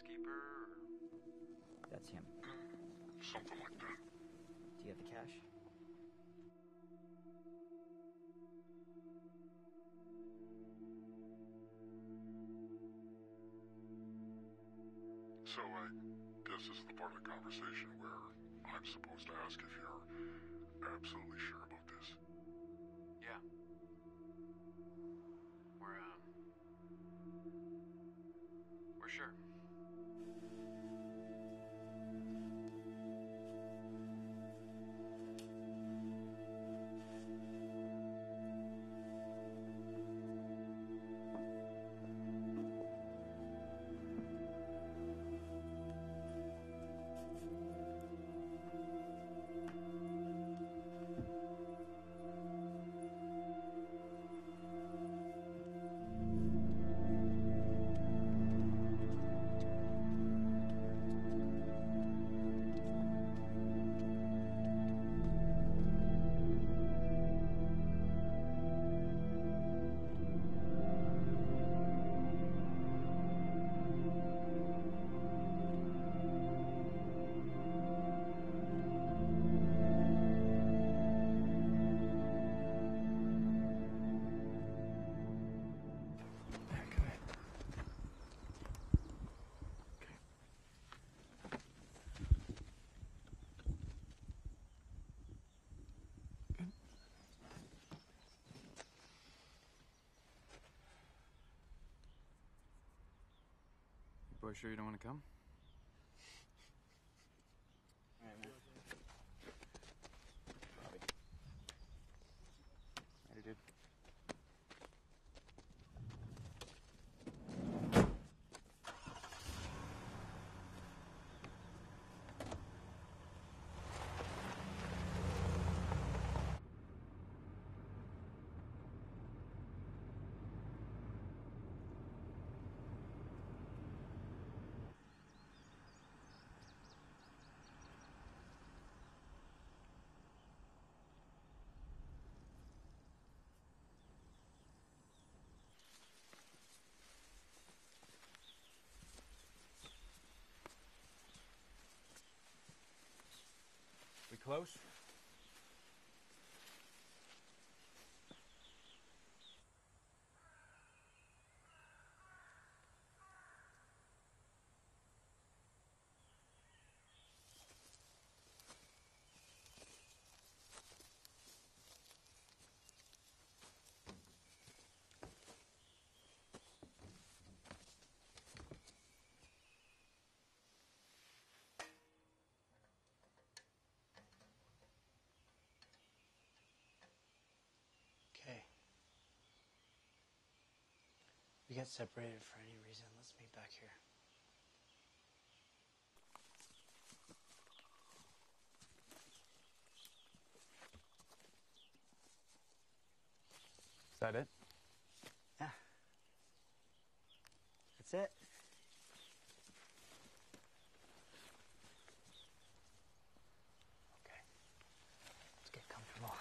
[SPEAKER 2] Groundskeeper, or
[SPEAKER 5] That's him.
[SPEAKER 23] Something like that.
[SPEAKER 5] Do you have the cash?
[SPEAKER 23] So I guess this is the part of the conversation where I'm supposed to ask if you're absolutely sure about this.
[SPEAKER 2] yeah. We're um, we're sure. You sure you don't want to come?
[SPEAKER 32] We
[SPEAKER 5] get separated for any reason, let's meet back here.
[SPEAKER 4] Is that it?
[SPEAKER 5] Yeah. That's it. Okay. Let's get comfortable.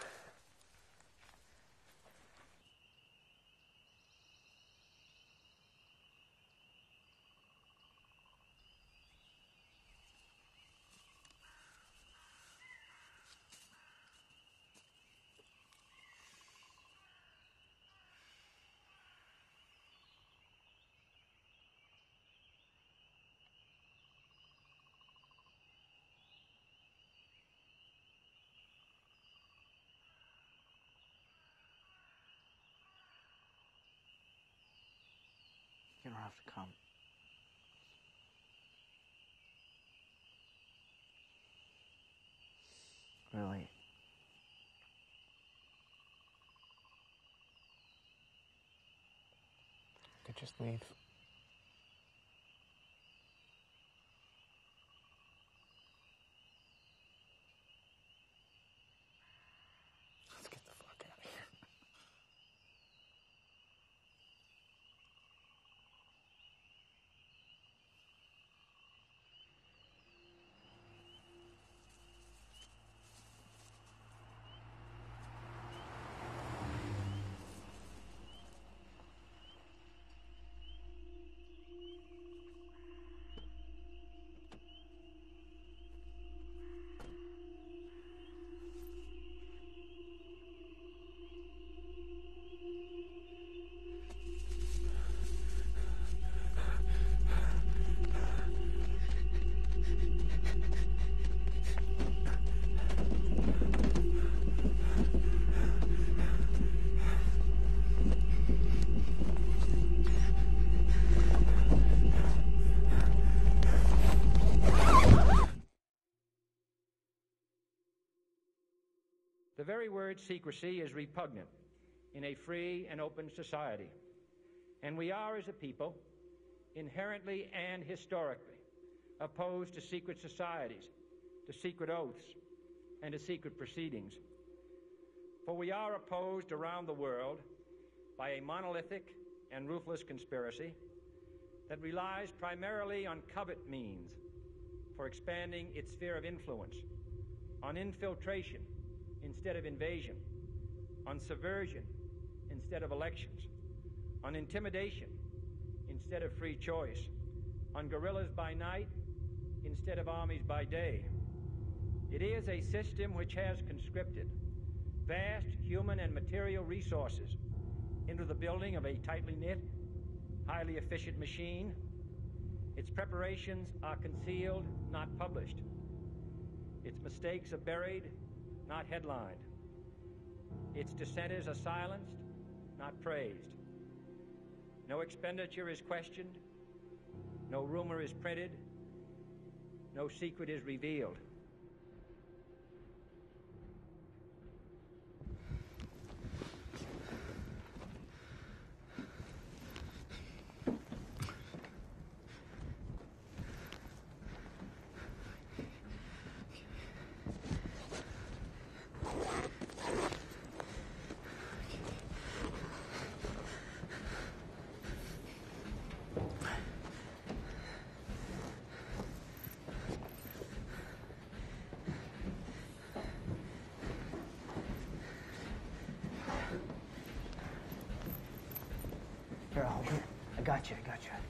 [SPEAKER 5] You don't have come. Really.
[SPEAKER 4] Could just leave.
[SPEAKER 33] Very word secrecy is repugnant in a free and open society. And we are, as a people, inherently and historically opposed to secret societies, to secret oaths, and to secret proceedings. For we are opposed around the world by a monolithic and ruthless conspiracy that relies primarily on covert means for expanding its sphere of influence, on infiltration instead of invasion, on subversion instead of elections, on intimidation instead of free choice, on guerrillas by night instead of armies by day. It is a system which has conscripted vast human and material resources into the building of a tightly knit, highly efficient machine. Its preparations are concealed, not published. Its mistakes are buried, not headlined. Its dissenters are silenced, not praised. No expenditure is questioned, no rumor is printed, no secret is revealed.
[SPEAKER 5] Here, I'll hold it. I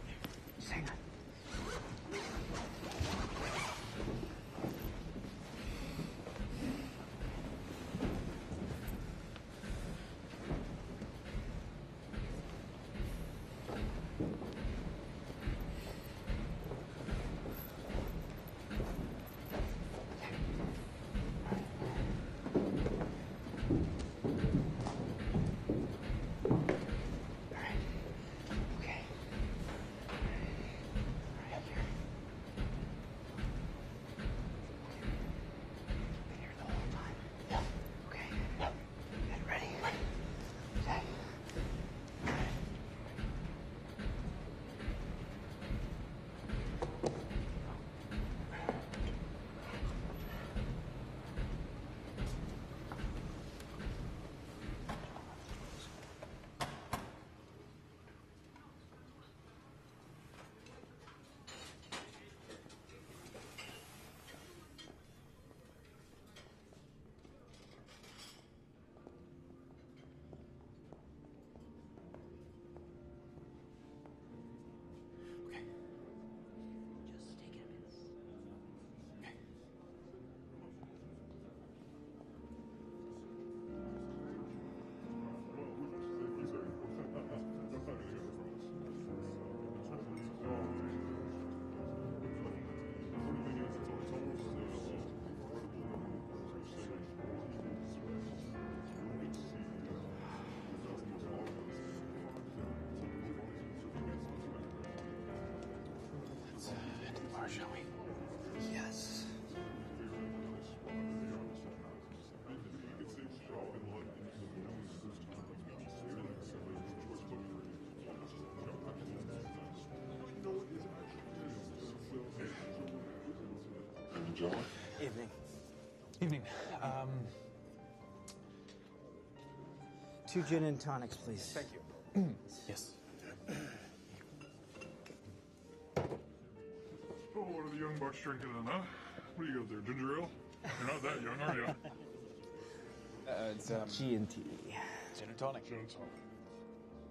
[SPEAKER 23] Gentlemen.
[SPEAKER 5] Evening.
[SPEAKER 2] Evening. Um,
[SPEAKER 5] Two gin and tonics, please.
[SPEAKER 2] Thank you. [CLEARS THROAT] yes.
[SPEAKER 23] Oh, what are the young bucks drinking then, huh? What do you got there, ginger ale? You're not that young, are you? [LAUGHS]
[SPEAKER 2] Uh, it's um,
[SPEAKER 5] G and T.
[SPEAKER 2] gin and tonic.
[SPEAKER 23] Gin and tonic.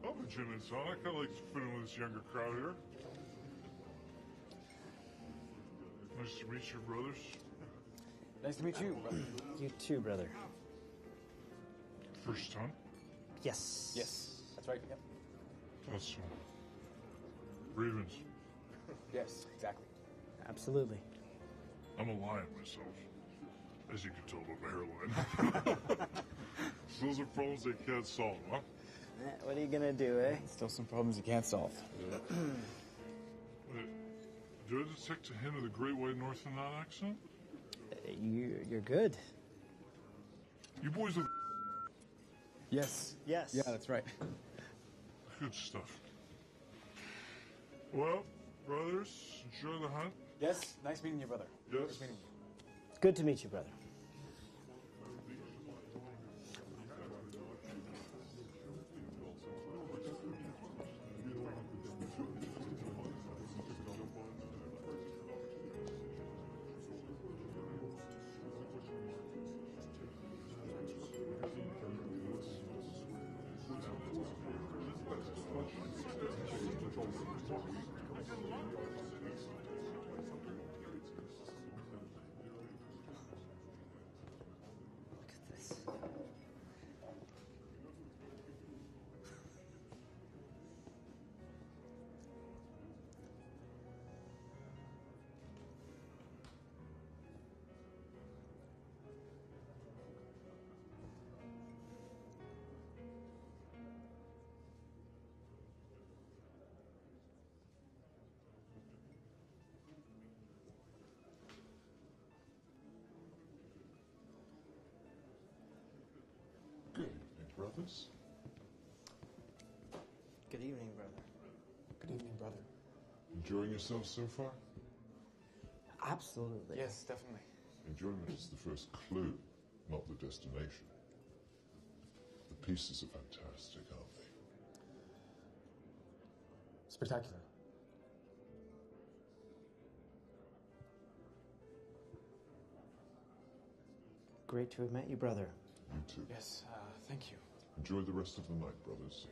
[SPEAKER 23] I'm a gin and tonic. I like to fit in with this younger crowd here. Nice to meet you, brothers.
[SPEAKER 2] Nice to meet you. brother.
[SPEAKER 5] You too, brother.
[SPEAKER 23] First time?
[SPEAKER 5] Yes.
[SPEAKER 2] Yes, that's right. Yep.
[SPEAKER 23] That's uh, Ravens.
[SPEAKER 2] Yes, exactly.
[SPEAKER 5] Absolutely.
[SPEAKER 23] I'm a lion myself, as you can tell by my hairline. [LAUGHS] Those are problems they can't solve, huh?
[SPEAKER 5] Eh, What are you gonna do, eh?
[SPEAKER 2] Still some problems you can't solve.
[SPEAKER 23] Wait, do I detect a hint of the Great White North in that accent?
[SPEAKER 5] Uh, you, you're good.
[SPEAKER 23] You boys are
[SPEAKER 2] Yes.
[SPEAKER 5] Yes.
[SPEAKER 2] Yeah, that's right.
[SPEAKER 23] good stuff. Well, brothers, enjoy the hunt.
[SPEAKER 2] Yes. Nice meeting you, brother.
[SPEAKER 23] Yes.
[SPEAKER 2] Nice meeting you.
[SPEAKER 5] Good to meet you, brother.
[SPEAKER 23] Brothers.
[SPEAKER 5] Good evening, brother.
[SPEAKER 2] Good evening, brother.
[SPEAKER 23] Enjoying yourself so far?
[SPEAKER 5] Absolutely.
[SPEAKER 2] Yes, definitely.
[SPEAKER 23] Enjoyment is the first clue, not the destination. The pieces are fantastic, aren't they?
[SPEAKER 2] Spectacular.
[SPEAKER 5] Great to have met you, brother.
[SPEAKER 23] You too.
[SPEAKER 2] Yes. Uh, thank you.
[SPEAKER 23] Enjoy the rest of the night, brothers.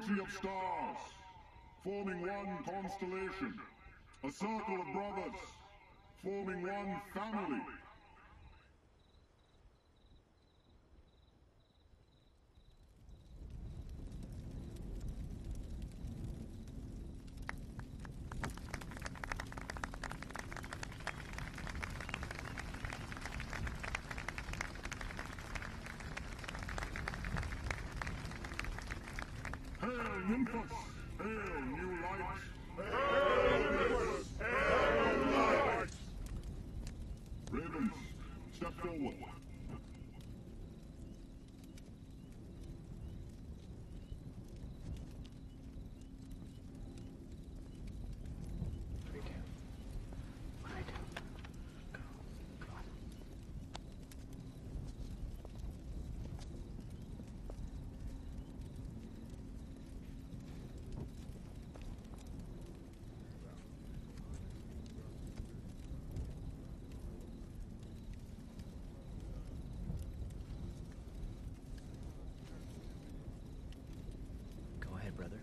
[SPEAKER 34] Unity of stars, forming one constellation, a circle of brothers, forming one family. Hail
[SPEAKER 5] brother.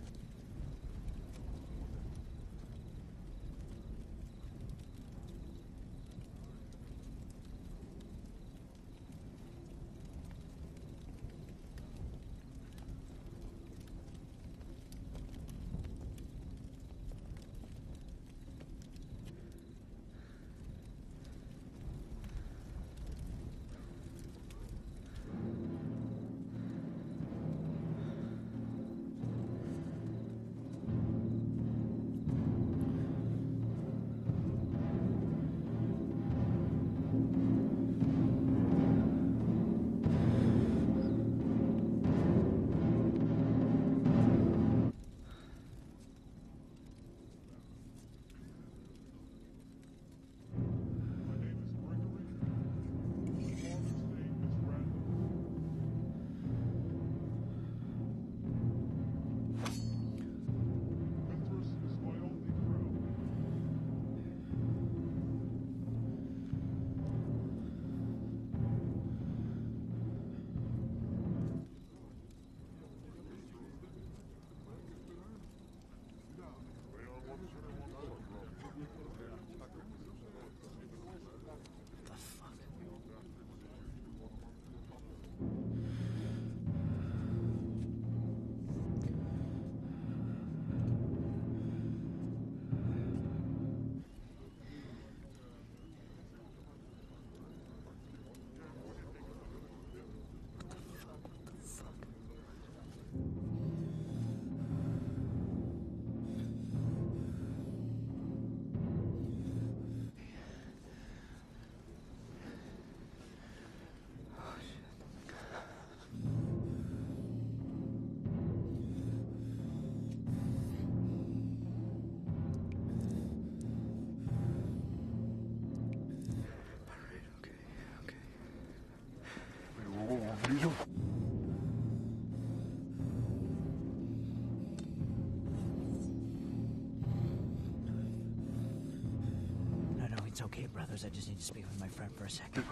[SPEAKER 5] I just need to speak with my friend for a second.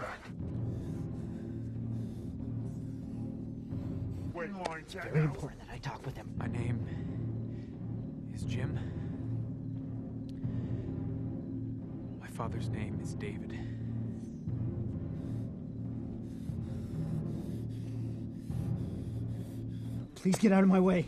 [SPEAKER 34] Wait,
[SPEAKER 5] It's very important that I talk with him.
[SPEAKER 2] My name is Jim. My father's name is David.
[SPEAKER 23] Please get out of my way.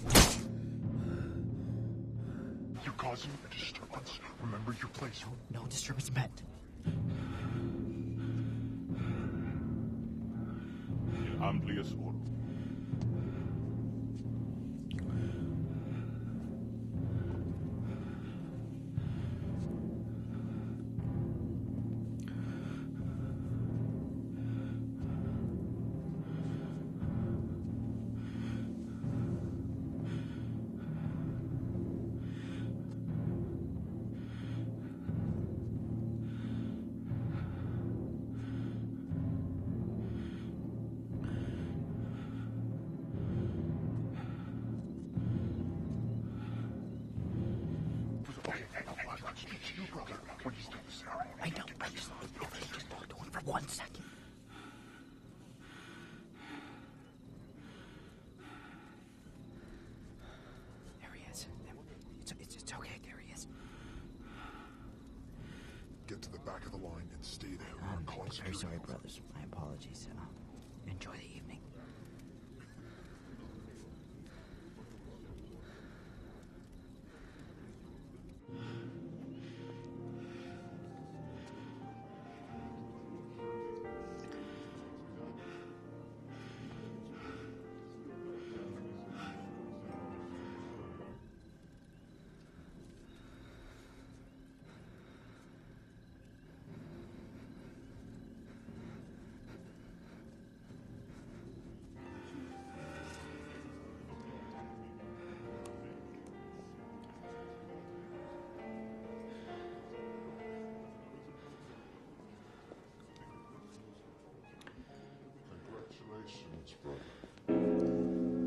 [SPEAKER 5] I know, I just, I just talk to him for one second.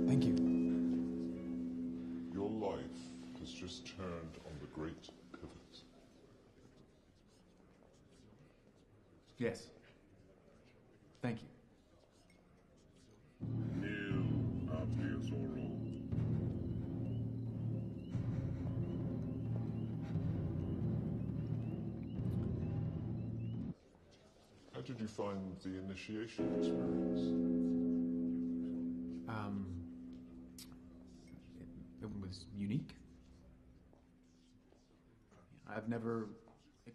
[SPEAKER 2] Thank you.
[SPEAKER 35] Your life has just turned on the great pivot.
[SPEAKER 2] Yes. Thank you.
[SPEAKER 35] Neil Oro. How did you find the initiation experience?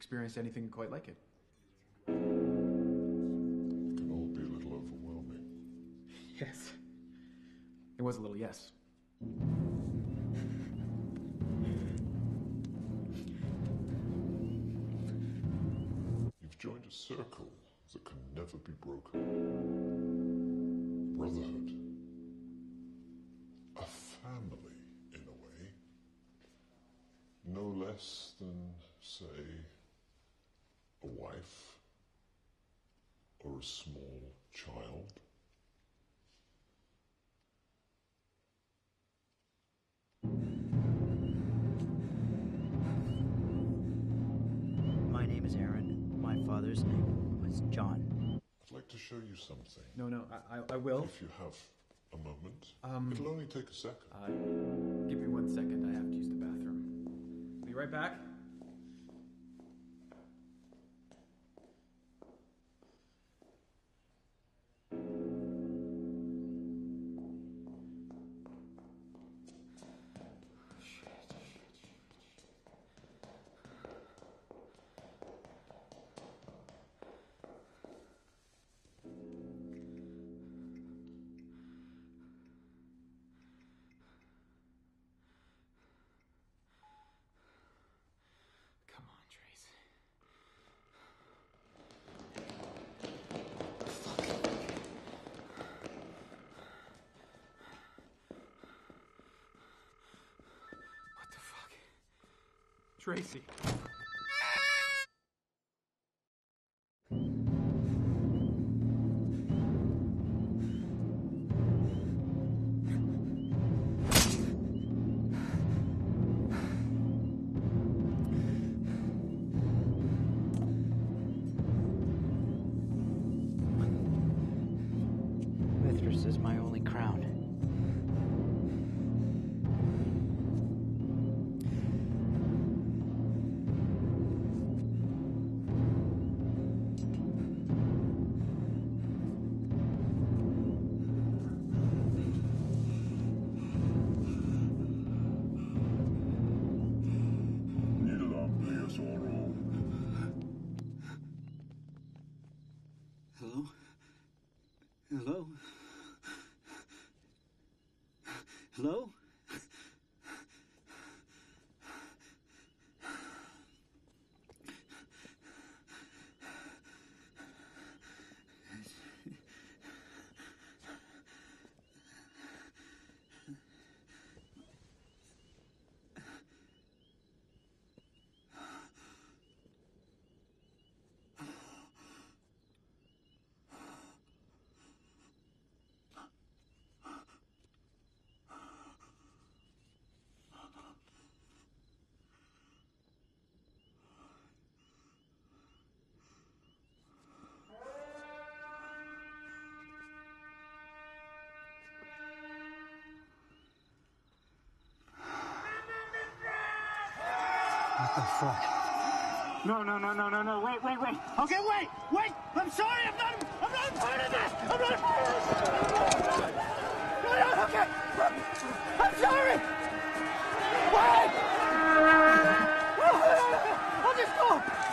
[SPEAKER 2] Experienced anything quite like it.
[SPEAKER 35] It can all be a little overwhelming. [LAUGHS]
[SPEAKER 2] Yes. It was a little yes.
[SPEAKER 35] You've joined a circle that can never be broken. Brotherhood. A family, in a way. No less than, say, a wife or a small child.
[SPEAKER 36] My name is Aaron. My father's name was John.
[SPEAKER 35] I'd like to show you something.
[SPEAKER 2] No, no, I, I, I will.
[SPEAKER 35] If you have a moment.
[SPEAKER 2] Um,
[SPEAKER 35] It'll only take a second.
[SPEAKER 2] Uh, give me one second. I have to use the bathroom. Be right back. Tracy.
[SPEAKER 5] What fuck? No, no, no, no, no, no. Wait, wait, wait. Okay, wait, wait. I'm sorry. I'm not. I'm not part of this. I'm not part of this. No, no, okay. I'm sorry. Wait. I'll just go.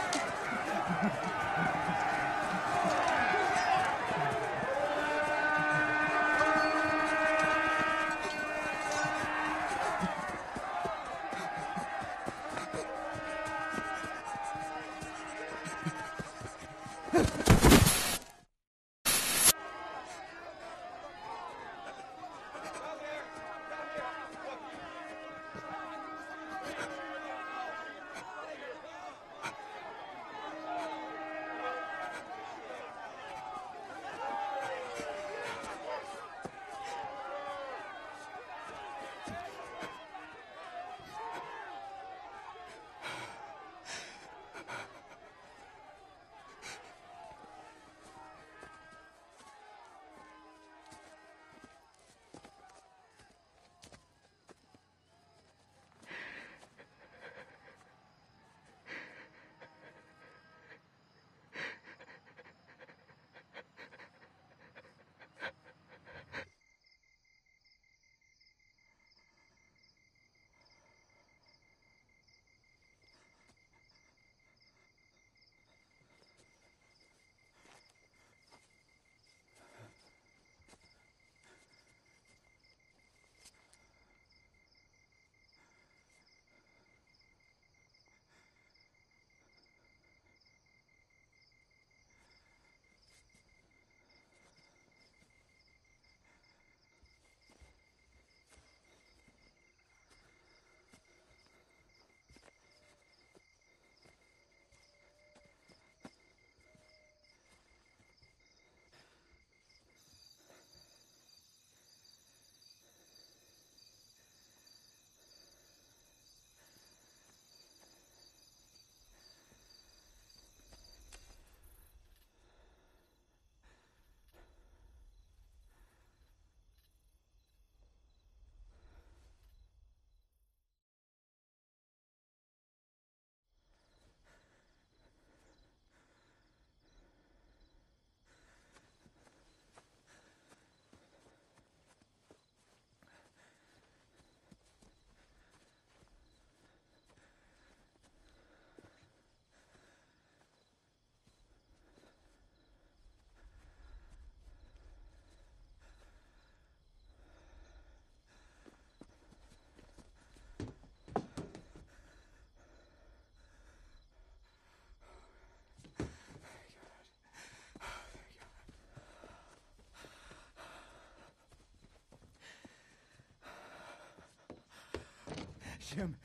[SPEAKER 5] Jim.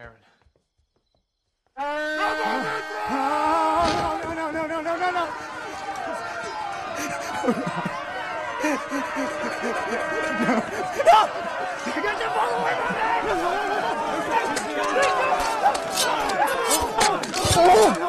[SPEAKER 37] Aaron.
[SPEAKER 5] No, no, no, no, no, no, no, no. No! Get the fuck away from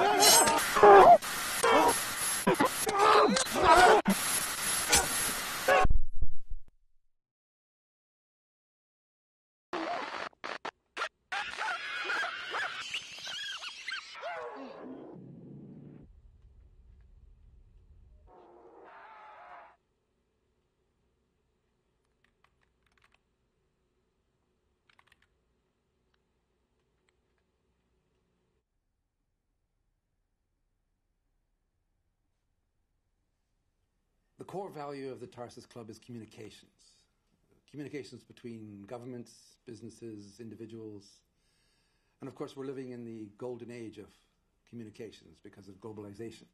[SPEAKER 29] core value of the Tarsus Club is communications. Communications between governments, businesses, individuals. And of course, we're living in the golden age of communications because of globalization.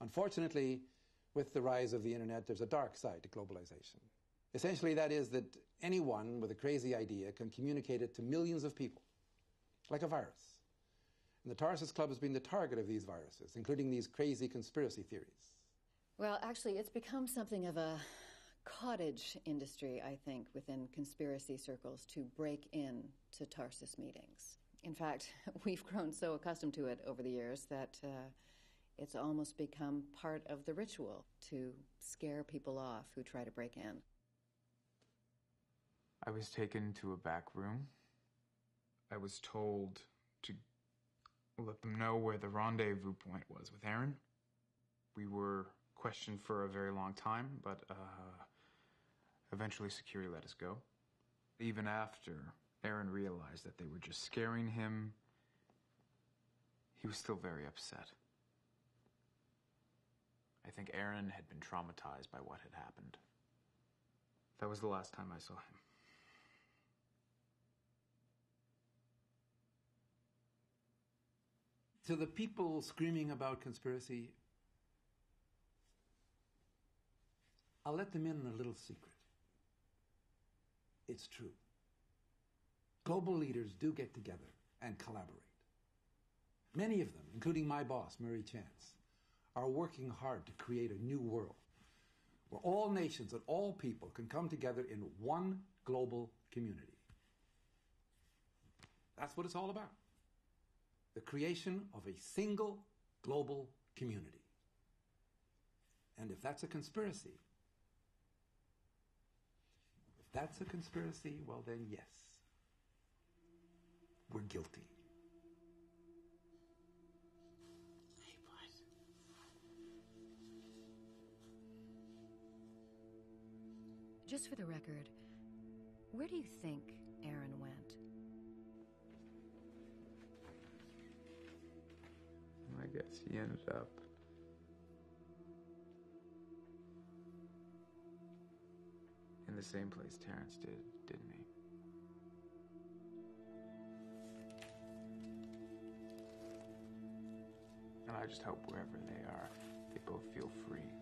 [SPEAKER 29] Unfortunately, with the rise of the internet, there's a dark side to globalization. Essentially, that is that anyone with a crazy idea can communicate it to millions of people, like a virus. And the Tarsus Club has been the target of these viruses, including these crazy conspiracy theories.
[SPEAKER 3] Well, actually, it's become something of a cottage industry, I think, within conspiracy circles to break in to Tarsus meetings. In fact, [LAUGHS] we've grown so accustomed to it over the years that uh, it's almost become part of the ritual to scare people off who try to break in.
[SPEAKER 2] I was taken to a back room. I was told to let them know where the rendezvous point was with Aaron. We were questioned for a very long time, but uh, eventually security let us go. Even after Aaron realized that they were just scaring him, he was still very upset. I think Aaron had been traumatized by what had happened. That was the last time I saw him.
[SPEAKER 29] To the people screaming about conspiracy, I'll let them in on a little secret. It's true. Global leaders do get together and collaborate. Many of them, including my boss, Murray Chance, are working hard to create a new world where all nations and all people can come together in one global community. That's what it's all about. The creation of a single global community. And if that's a conspiracy, if that's a conspiracy, well then yes, we're guilty.
[SPEAKER 3] Just for the record, where do you think Aaron went?
[SPEAKER 2] Guess he ended up in the same place Terrance did, didn't he? And I just hope wherever they are, they both feel free.